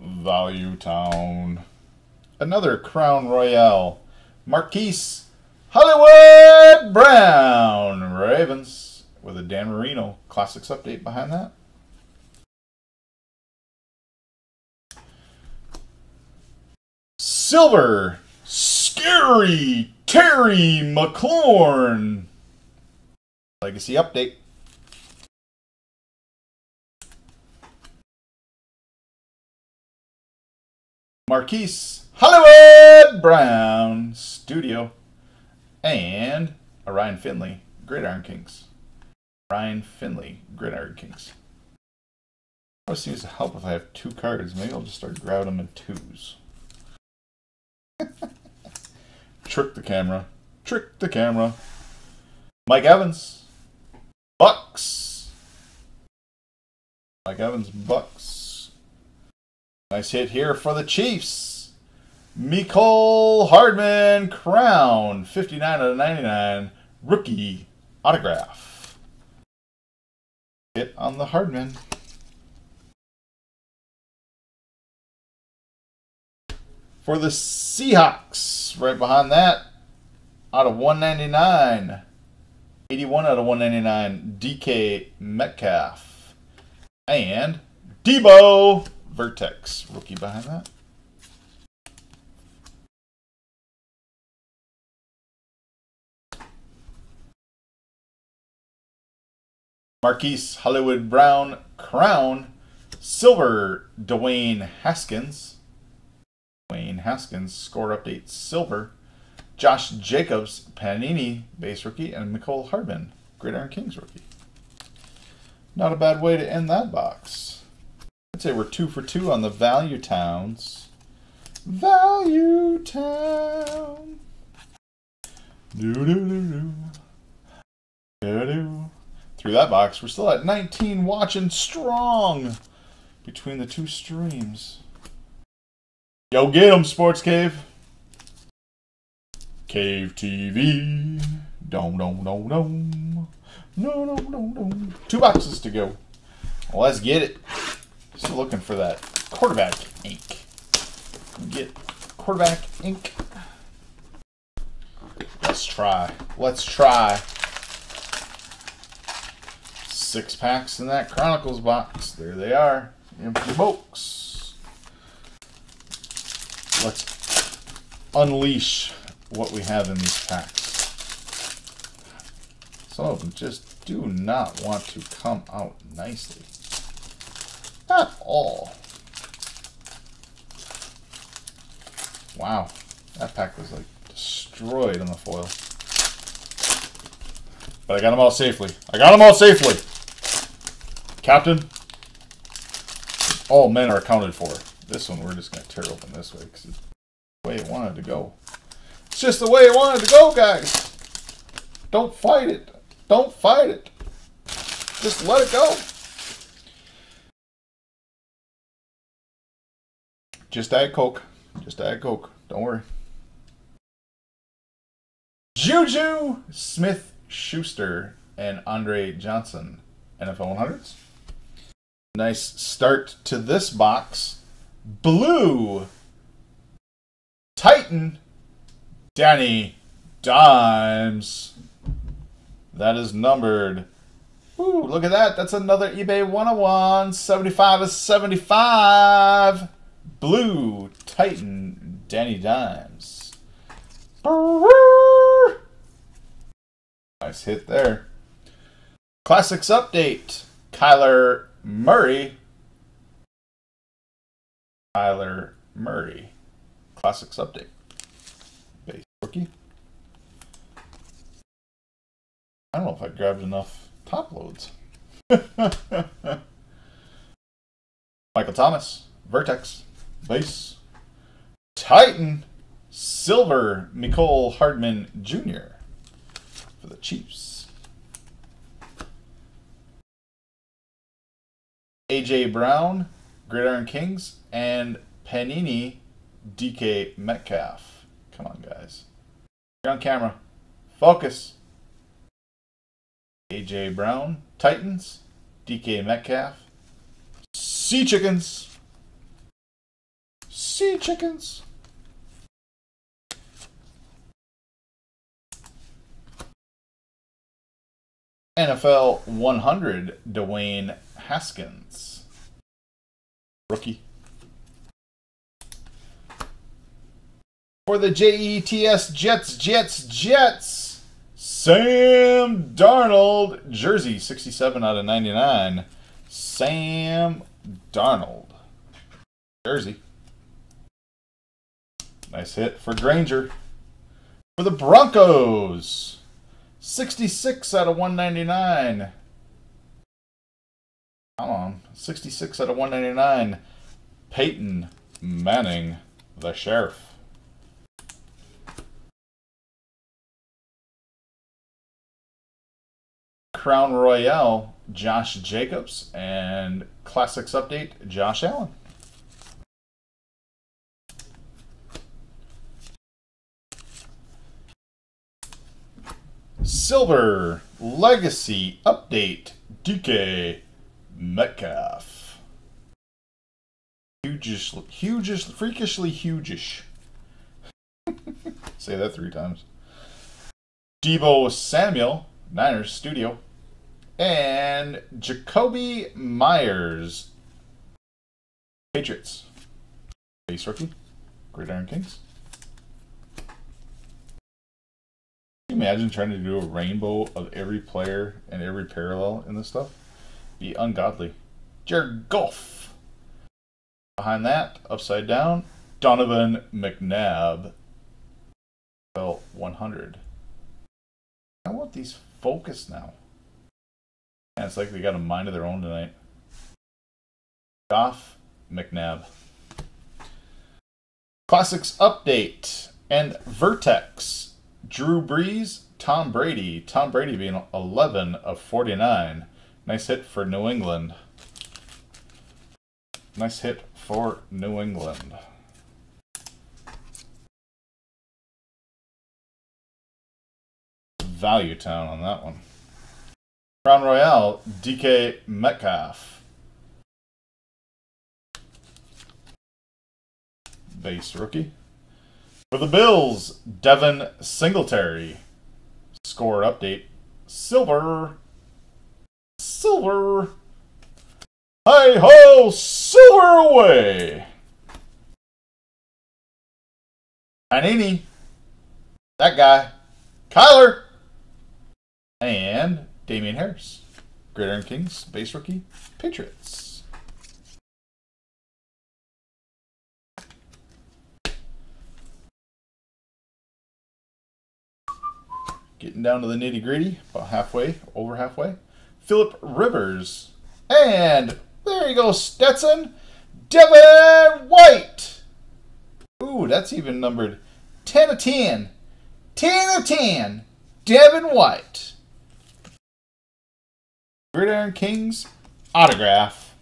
Value Town. Another Crown Royale. Marquise Hollywood Brown. Ravens with a Dan Marino Classics update behind that. Silver Scary Terry McLaurin. Legacy update. Marquise Hollywood Brown Studio. And Ryan Finley, Gridiron Kings. Ryan Finley, Gridiron Kings. I Always seems to help if I have two cards. Maybe I'll just start grabbing them in twos. [LAUGHS] Trick the camera. Trick the camera. Mike Evans. Bucks. Mike Evans, Bucks. Nice hit here for the Chiefs. Mecole Hardman Crown. 59 out of 99. Rookie autograph. Hit on the Hardman. For the Seahawks, right behind that, out of 199. 81 out of 199, DK Metcalf. And Deebo Vertex, rookie behind that. Marquise Hollywood Brown Crown. Silver Dwayne Haskins. Dwayne Haskins score update silver. Josh Jacobs Panini base rookie and Mecole Hardman Gridiron Kings rookie. Not a bad way to end that box. I'd say we're two for two on the value towns. Value town. Do do do do. Do do through that box. We're still at 19 watching strong between the two streams. Yo, get 'em, Sports Cave. Cave TV. Dom, dom, dom, dom. No, no, no, no. Two boxes to go. Let's get it. Just looking for that quarterback ink. Get quarterback ink. Let's try. Let's try six packs in that Chronicles box. There they are. Empty box. Let's unleash what we have in these packs. Some of them just do not want to come out nicely. Not all. Wow. That pack was like destroyed on the foil. But I got them all safely. I got them all safely. Captain, all men are accounted for. This one we're just going to tear open this way because it's the way it wanted to go. It's just the way it wanted to go, guys. Don't fight it. Don't fight it. Just let it go. Just add Coke. Just add Coke. Don't worry. Juju Smith Schuster and Andre Johnson, NFL 100s. Nice start to this box. Blue. Titan. Danny Dimes. That is numbered. Ooh, look at that. That's another eBay 101. 75 is 75. Blue Titan Danny Dimes. Nice hit there. Classics update. Kyler Murray. Kyler Murray. Classics update. Base rookie. I don't know if I grabbed enough top loads. [LAUGHS] Michael Thomas. Vertex. Base. Titan. Silver. Mecole Hardman Jr. for the Chiefs. AJ Brown, Gridiron Kings, and Panini DK Metcalf. Come on, guys. You're on camera. Focus. AJ Brown, Titans, DK Metcalf, Sea Chickens. Sea Chickens. NFL 100, Dwayne Haskins. Rookie. For the JETS Jets, Jets, Jets, Sam Darnold, jersey, 67 out of 99. Sam Darnold, jersey. Nice hit for Granger. For the Broncos, 66 out of 199. Come on. 66 out of 199. Peyton Manning, the Sheriff. Crown Royale, Josh Jacobs, and Classics Update, Josh Allen. Silver Legacy Update, DK Metcalf. Hugish, hugish, freakishly hugish. [LAUGHS] Say that three times. Deebo Samuel, Niners Studio. And Jakobi Meyers, Patriots. Base rookie, Gridiron Kings. Can you imagine trying to do a rainbow of every player and every parallel in this stuff? Be ungodly. Jared Goff. Behind that, upside down, Donovan McNabb. Well, 100. I want these focused now. And it's like they got a mind of their own tonight. Goff, McNabb. Classics Update and Vertex. Drew Brees, Tom Brady. Tom Brady being 11 of 49. Nice hit for New England. Nice hit for New England. Value town on that one. Crown Royale, DK Metcalf. Base rookie. For the Bills, Devin Singletary. Score update. Silver. Silver. Hey ho, silver away. Panini. That guy. Kyler. And Damien Harris. Gridiron Kings, base rookie, Patriots. Getting down to the nitty gritty, about halfway, over halfway. Philip Rivers. And there you go, Stetson. Devin White. Ooh, that's even numbered 10 of 10. 10 of 10. Devin White. Gridiron Kings autograph.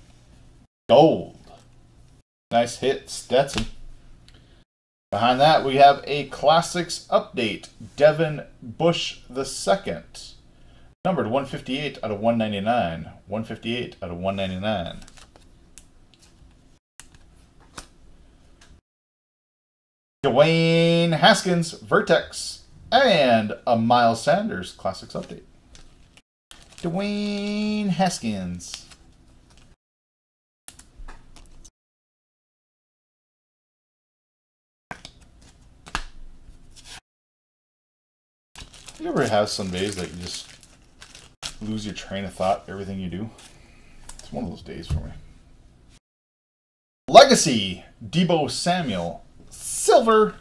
Gold. Nice hit, Stetson. Behind that, we have a Classics Update, Devin Bush II. Numbered 158 out of 199. 158 out of 199. Dwayne Haskins, Vertex, and a Miles Sanders Classics Update. Dwayne Haskins. You ever have some days that you just lose your train of thought, everything you do? It's one of those days for me. Legacy, Deebo Samuel, Silver,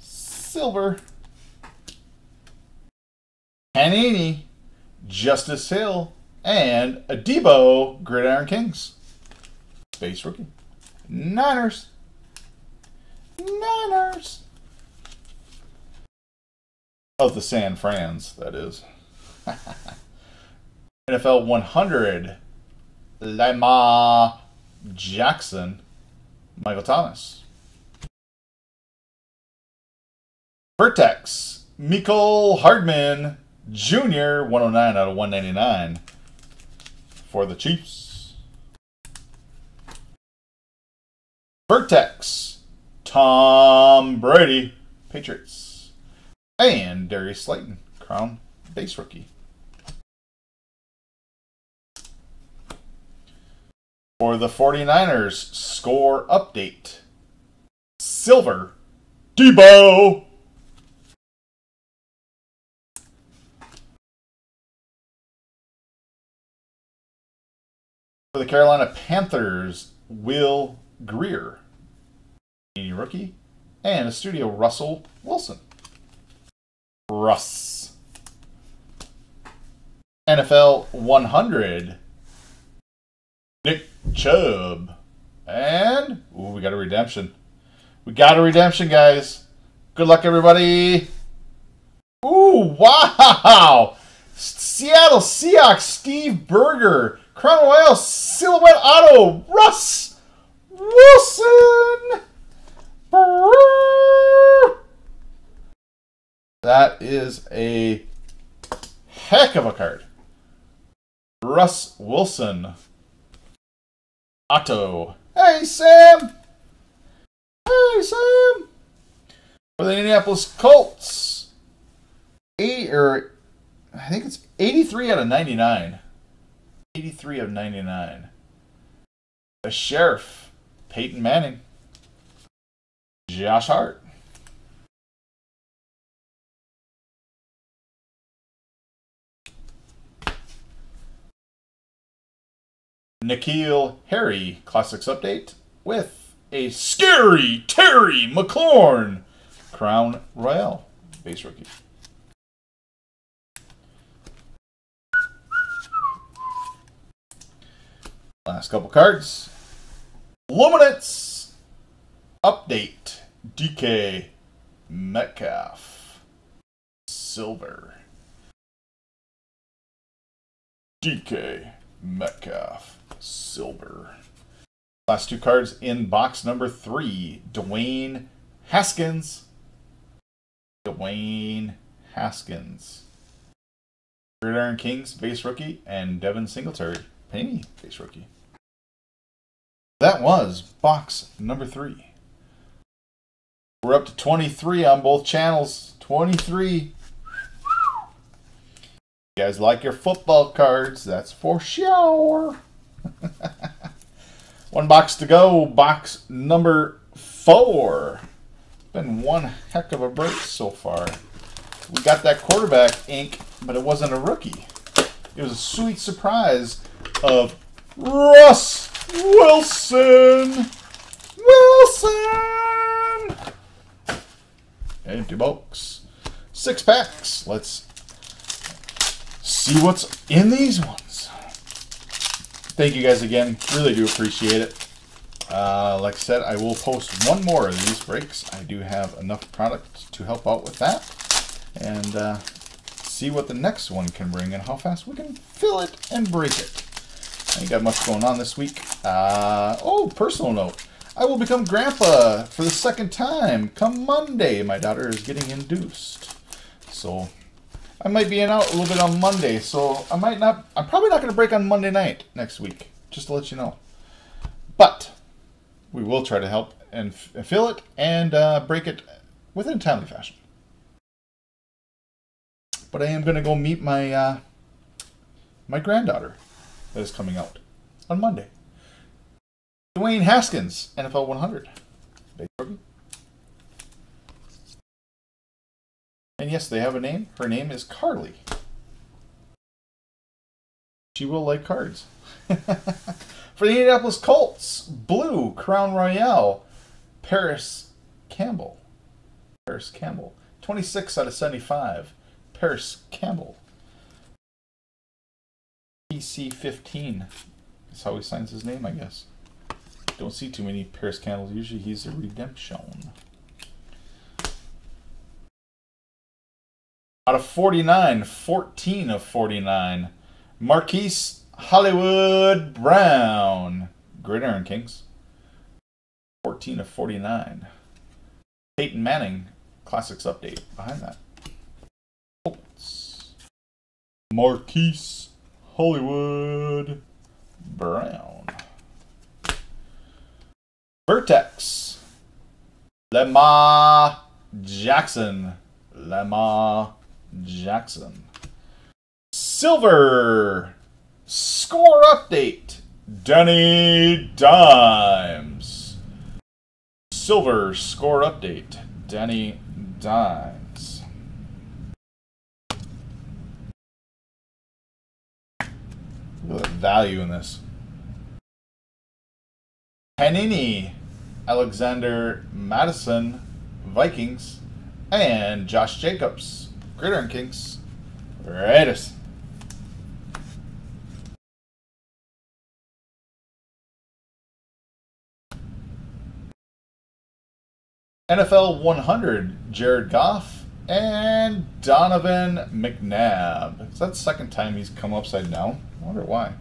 Silver, Panini, Justice Hill, and a Deebo Gridiron Kings. Base rookie. Niners. Niners. Of the San Frans, that is. [LAUGHS] NFL 100. Lamar Jackson. Michael Thomas. Vertex. Mecole Hardman Jr. 109 out of 199 for the Chiefs. Vertex. Tom Brady. Patriots and Darius Slayton, Crown base rookie. For the 49ers, score update. Silver, Deebo. For the Carolina Panthers, Will Grier, rookie, and a studio Russell Wilson. Russ. NFL 100. Nick Chubb. And, ooh, we got a redemption. We got a redemption, guys. Good luck, everybody. Ooh, wow. Seattle Seahawks, Steve Berger. Crown Royal Silhouette Auto, Russ Wilson. That is a heck of a card. Russ Wilson. Auto. Hey, Sam. Hey, Sam. For the Indianapolis Colts. Eight or I think it's 83 out of 99. 83 of 99. The Sheriff. Peyton Manning. Josh Hart. N'Keal Harry Classics Update with a scary Terry McLaurin Crown Royale base rookie. Last couple cards. Luminance Update DK Metcalf Silver DK Metcalf Silver. Last two cards in box number three. Dwayne Haskins. Dwayne Haskins. Gridiron Kings base rookie and Devin Singletary Penny base rookie. That was box number three. We're up to 23 on both channels. 23. You guys like your football cards? That's for sure. [LAUGHS] one box to go. Box number four. Been one heck of a break so far. We got that quarterback ink, but it wasn't a rookie. It was a sweet surprise of Russ Wilson. Wilson. Empty box. Six packs. Let's see what's in these ones. Thank you guys again. Really do appreciate it. Uh, like I said, I will post one more of these breaks. I do have enough product to help out with that. And uh, see what the next one can bring and how fast we can fill it and break it. I ain't got much going on this week. Uh, oh, personal note. I will become grandpa for the second time come Monday. My daughter is getting induced. So I might be in out a little bit on Monday. So I might not, I'm probably not going to break on Monday night next week. Just to let you know. But we will try to help and fill it and uh, break it within a timely fashion. But I am going to go meet my uh, my granddaughter that is coming out on Monday. Dwayne Haskins, NFL 100. Big rookie. And yes, they have a name. Her name is Carly. She will like cards. [LAUGHS] For the Indianapolis Colts, blue Crown Royale, Parris Campbell. Parris Campbell. 26 out of 75. Parris Campbell. PC15. That's how he signs his name, I guess. Don't see too many Parris Campbells. Usually he's a redemption. Out of 49, 14 of 49. Marquise Hollywood Brown. Gridiron Kings. 14 of 49. Peyton Manning. Classics update behind that. Colts. Marquise Hollywood Brown. Vertex. Lamar Jackson. Lamar Jackson. Silver. Score update. Danny Dimes. Silver score update. Danny Dimes. Look at the value in this. Panini, Alexander Mattison, Vikings, and Josh Jacobs, Gridiron Kings. Raiders. NFL 100, Jared Goff and Donovan McNabb. Is that second time he's come upside down. I wonder why.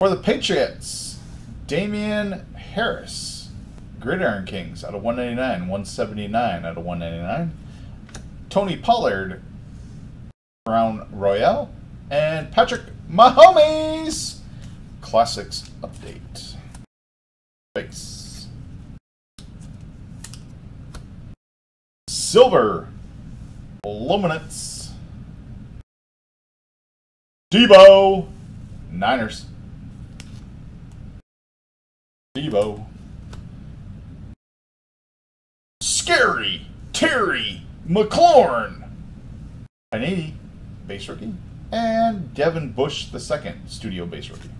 For the Patriots, Damien Harris. Gridiron Kings out of 199, 179 out of 199. Tony Pollard, Crown Royale, and Patrick Mahomes, Classics Update. Base. Silver, Luminance, Deebo, Niners. Deebo. Scary Terry McLaurin. 980 base rookie. And Devin Bush the second studio base rookie.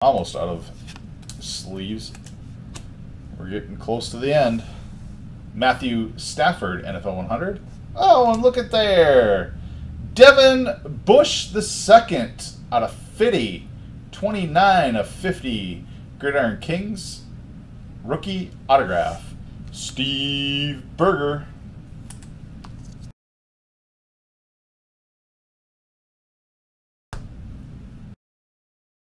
Almost out of sleeves. We're getting close to the end. Matthew Stafford, NFL 100. Oh, and look at there. Devin Bush the second out of 50. 29 of 50. Gridiron Kings. Rookie autograph. Steve Berger.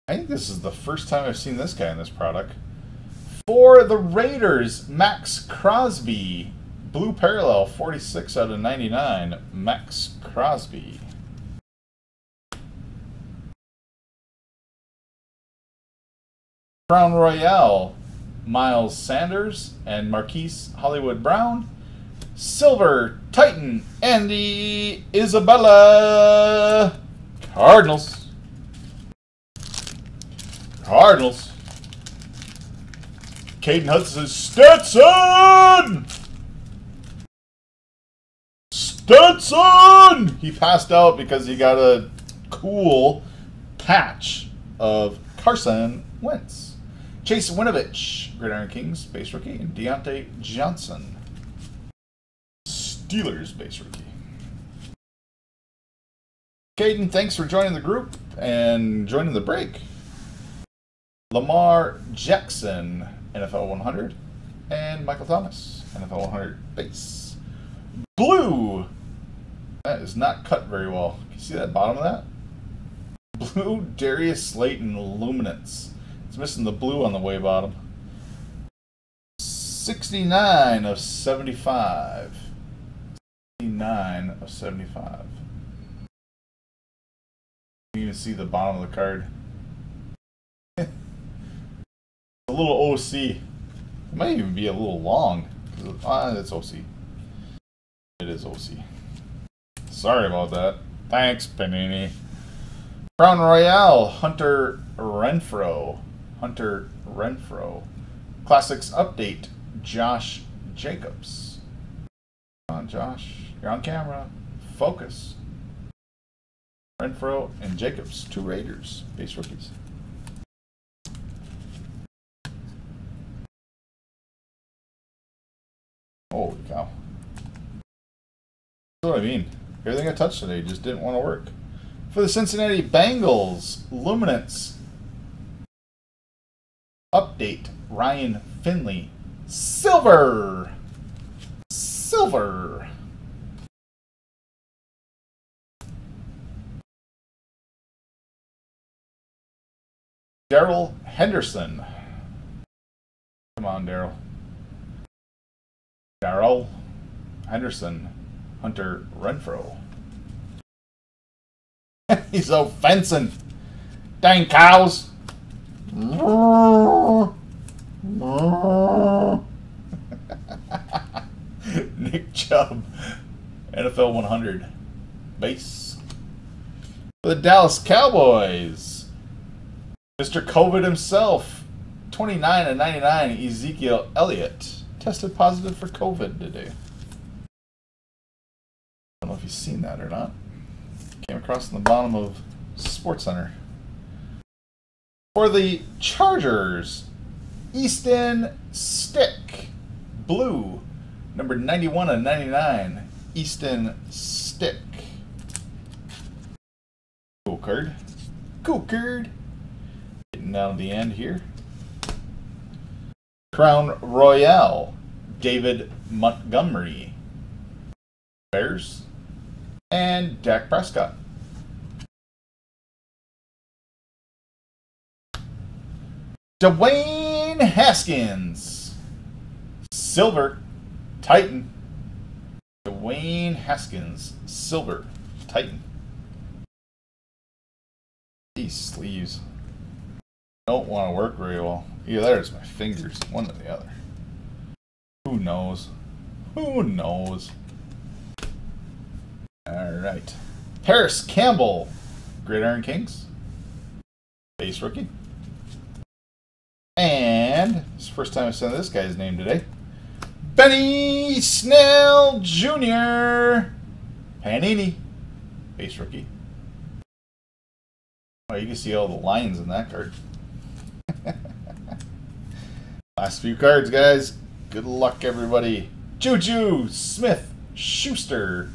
I think this is the first time I've seen this guy in this product. For the Raiders, Maxx Crosby. Blue Parallel, 46 out of 99. Maxx Crosby. Crown Royale, Miles Sanders and Marquise Hollywood Brown. Silver Titan, Andy Isabella. Cardinals. Cardinals. Caden Hudson Stetson! Stetson! He passed out because he got a cool patch of Carson Wentz. Chase Winovich, Gridiron Kings base rookie, and Diontae Johnson, Steelers base rookie. Caden, thanks for joining the group and joining the break. Lamar Jackson, NFL 100, and Michael Thomas, NFL 100 base. Blue. That is not cut very well. Can you see that bottom of that? Blue Darius Slayton Luminance. It's missing the blue on the way bottom. 69 of 75. 69 of 75. You can even see the bottom of the card. [LAUGHS] a little OC. It might even be a little long. Ah, it's OC. It is OC. Sorry about that. Thanks, Panini. Crown Royale, Hunter Renfrow. Hunter Renfrow. Classics Update, Josh Jacobs. Come on, Josh. You're on camera. Focus. Renfrow and Jacobs, two Raiders, base rookies. Holy cow. That's what I mean. Everything I touched today just didn't want to work. For the Cincinnati Bengals, Luminance. Update, Ryan Finley. Silver! Silver! Darrell Henderson. Come on, Darrell. Darrell Henderson. Hunter Renfrow. [LAUGHS] He's so fencing. Dang cows. [LAUGHS] Nick Chubb, NFL 100 base. The Dallas Cowboys, Mr. COVID himself, 29 and 99, Ezekiel Elliott, tested positive for COVID today. I don't know if you've seen that or not. Came across in the bottom of Sports Center. For the Chargers, Easton Stick, blue, number 91 and 99, Easton Stick. Cool card. Cool card. getting down to the end here. Crown Royale, David Montgomery. Bears. And Dak Prescott. Dwayne Haskins. Silver. Titan. Dwayne Haskins. Silver. Titan. These sleeves don't want to work very well. Either there's my fingers, one or the other. Who knows? Who knows? Alright. Parris Campbell. Gridiron Kings. Base rookie. It's the first time I've said this guy's name today. Benny Snell Jr. Panini. Base rookie. Oh, you can see all the lines in that card. [LAUGHS] Last few cards, guys. Good luck, everybody. Juju Smith Schuster.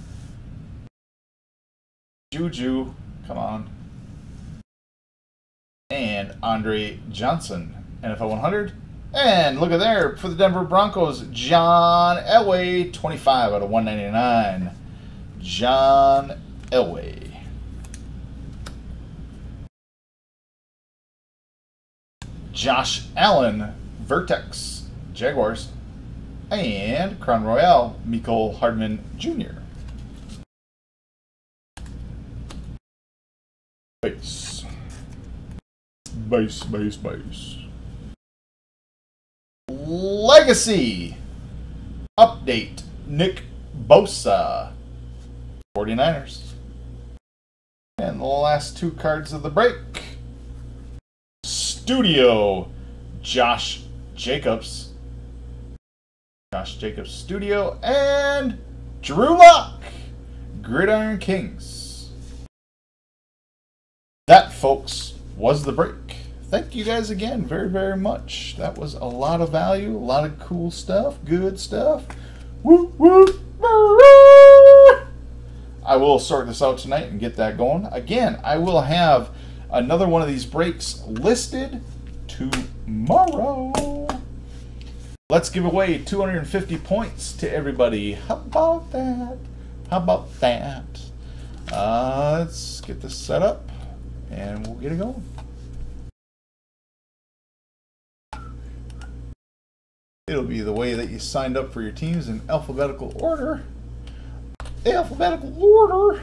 Juju, come on. And Andre Johnson. NFL 100. And look at there for the Denver Broncos, John Elway, 25 out of 199. John Elway. Josh Allen, Vertex, Jaguars. And Crown Royale, Mecole Hardman Jr. Base. Base, base, base. Legacy. Update. Nick Bosa. 49ers. And the last two cards of the break. Studio. Josh Jacobs. Josh Jacobs Studio. And Drew Lock. Gridiron Kings. That, folks, was the break thank you guys again very, very much. That was a lot of value, a lot of cool stuff, good stuff. Woo, woo, I will sort this out tonight and get that going. Again, I will have another one of these breaks listed tomorrow. Let's give away 250 points to everybody. How about that? How about that? Uh, let's get this set up and we'll get it going. It'll be the way that you signed up for your teams in alphabetical order. Alphabetical order.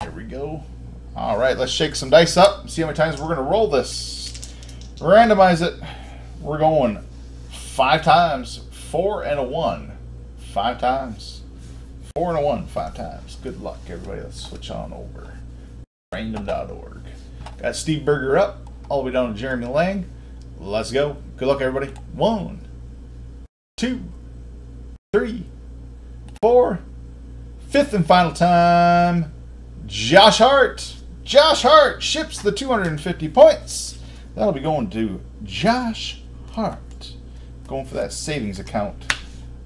There we go. All right, let's shake some dice up. See how many times we're going to roll this. Randomize it. We're going five times. Four and a one. Five times. Four and a one. Five times. Good luck, everybody. Let's switch on over. Random.org. Got Steve Berger up. All the way down to Jeremy Lang. Let's go. Good luck, everybody. One, two, three, four, fifth and final time. Josh Hart. Josh Hart ships the 250 points. That'll be going to Josh Hart. Going for that savings account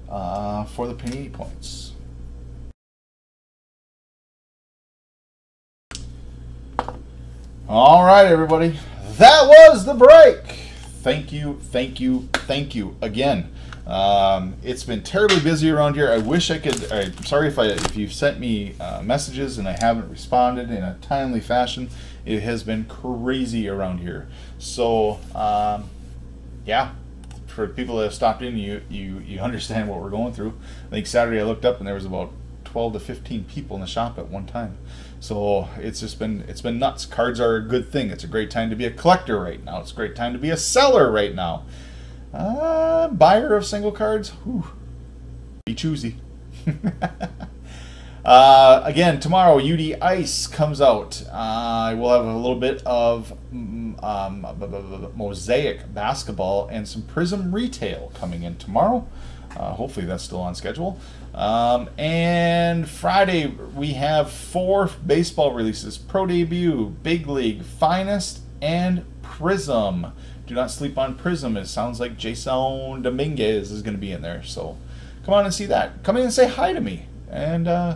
uh, for the Panini points. All right, everybody. That was the break thank you, thank you, thank you again. Um, it's been terribly busy around here. I wish I could. I'm sorry if I if you've sent me uh, messages and I haven't responded in a timely fashion. It has been crazy around here. So um, yeah, for people that have stopped in, you you you understand what we're going through. I think Saturday I looked up and there was about 12 to 15 people in the shop at one time. So it's just been it's been nuts. Cards are a good thing. It's a great time to be a collector right now. It's a great time to be a seller right now. Uh, buyer of single cards, whew, be choosy. [LAUGHS] uh, again, tomorrow UD Ice comes out. Uh, I will have a little bit of mm, um, mosaic basketball and some Prizm retail coming in tomorrow. Uh, hopefully that's still on schedule. Um, and Friday, we have four baseball releases Pro Debut, Big League, Finest, and Prizm. Do not sleep on Prizm. It sounds like Jasson Dominguez is going to be in there. So come on and see that. Come in and say hi to me. And, uh,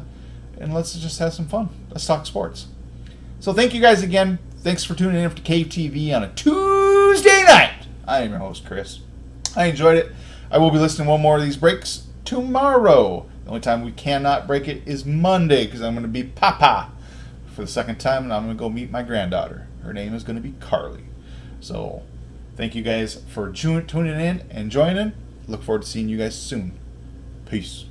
and let's just have some fun. Let's talk sports. So thank you guys again. Thanks for tuning in to Cave TV on a Tuesday night. I am your host, Chris. I enjoyed it. I will be listening one more of these breaks tomorrow. The only time we cannot break it is Monday because I'm going to be Papa for the second time and I'm going to go meet my granddaughter. Her name is going to be Carly. So thank you guys for tuning in and joining. Look forward to seeing you guys soon. Peace.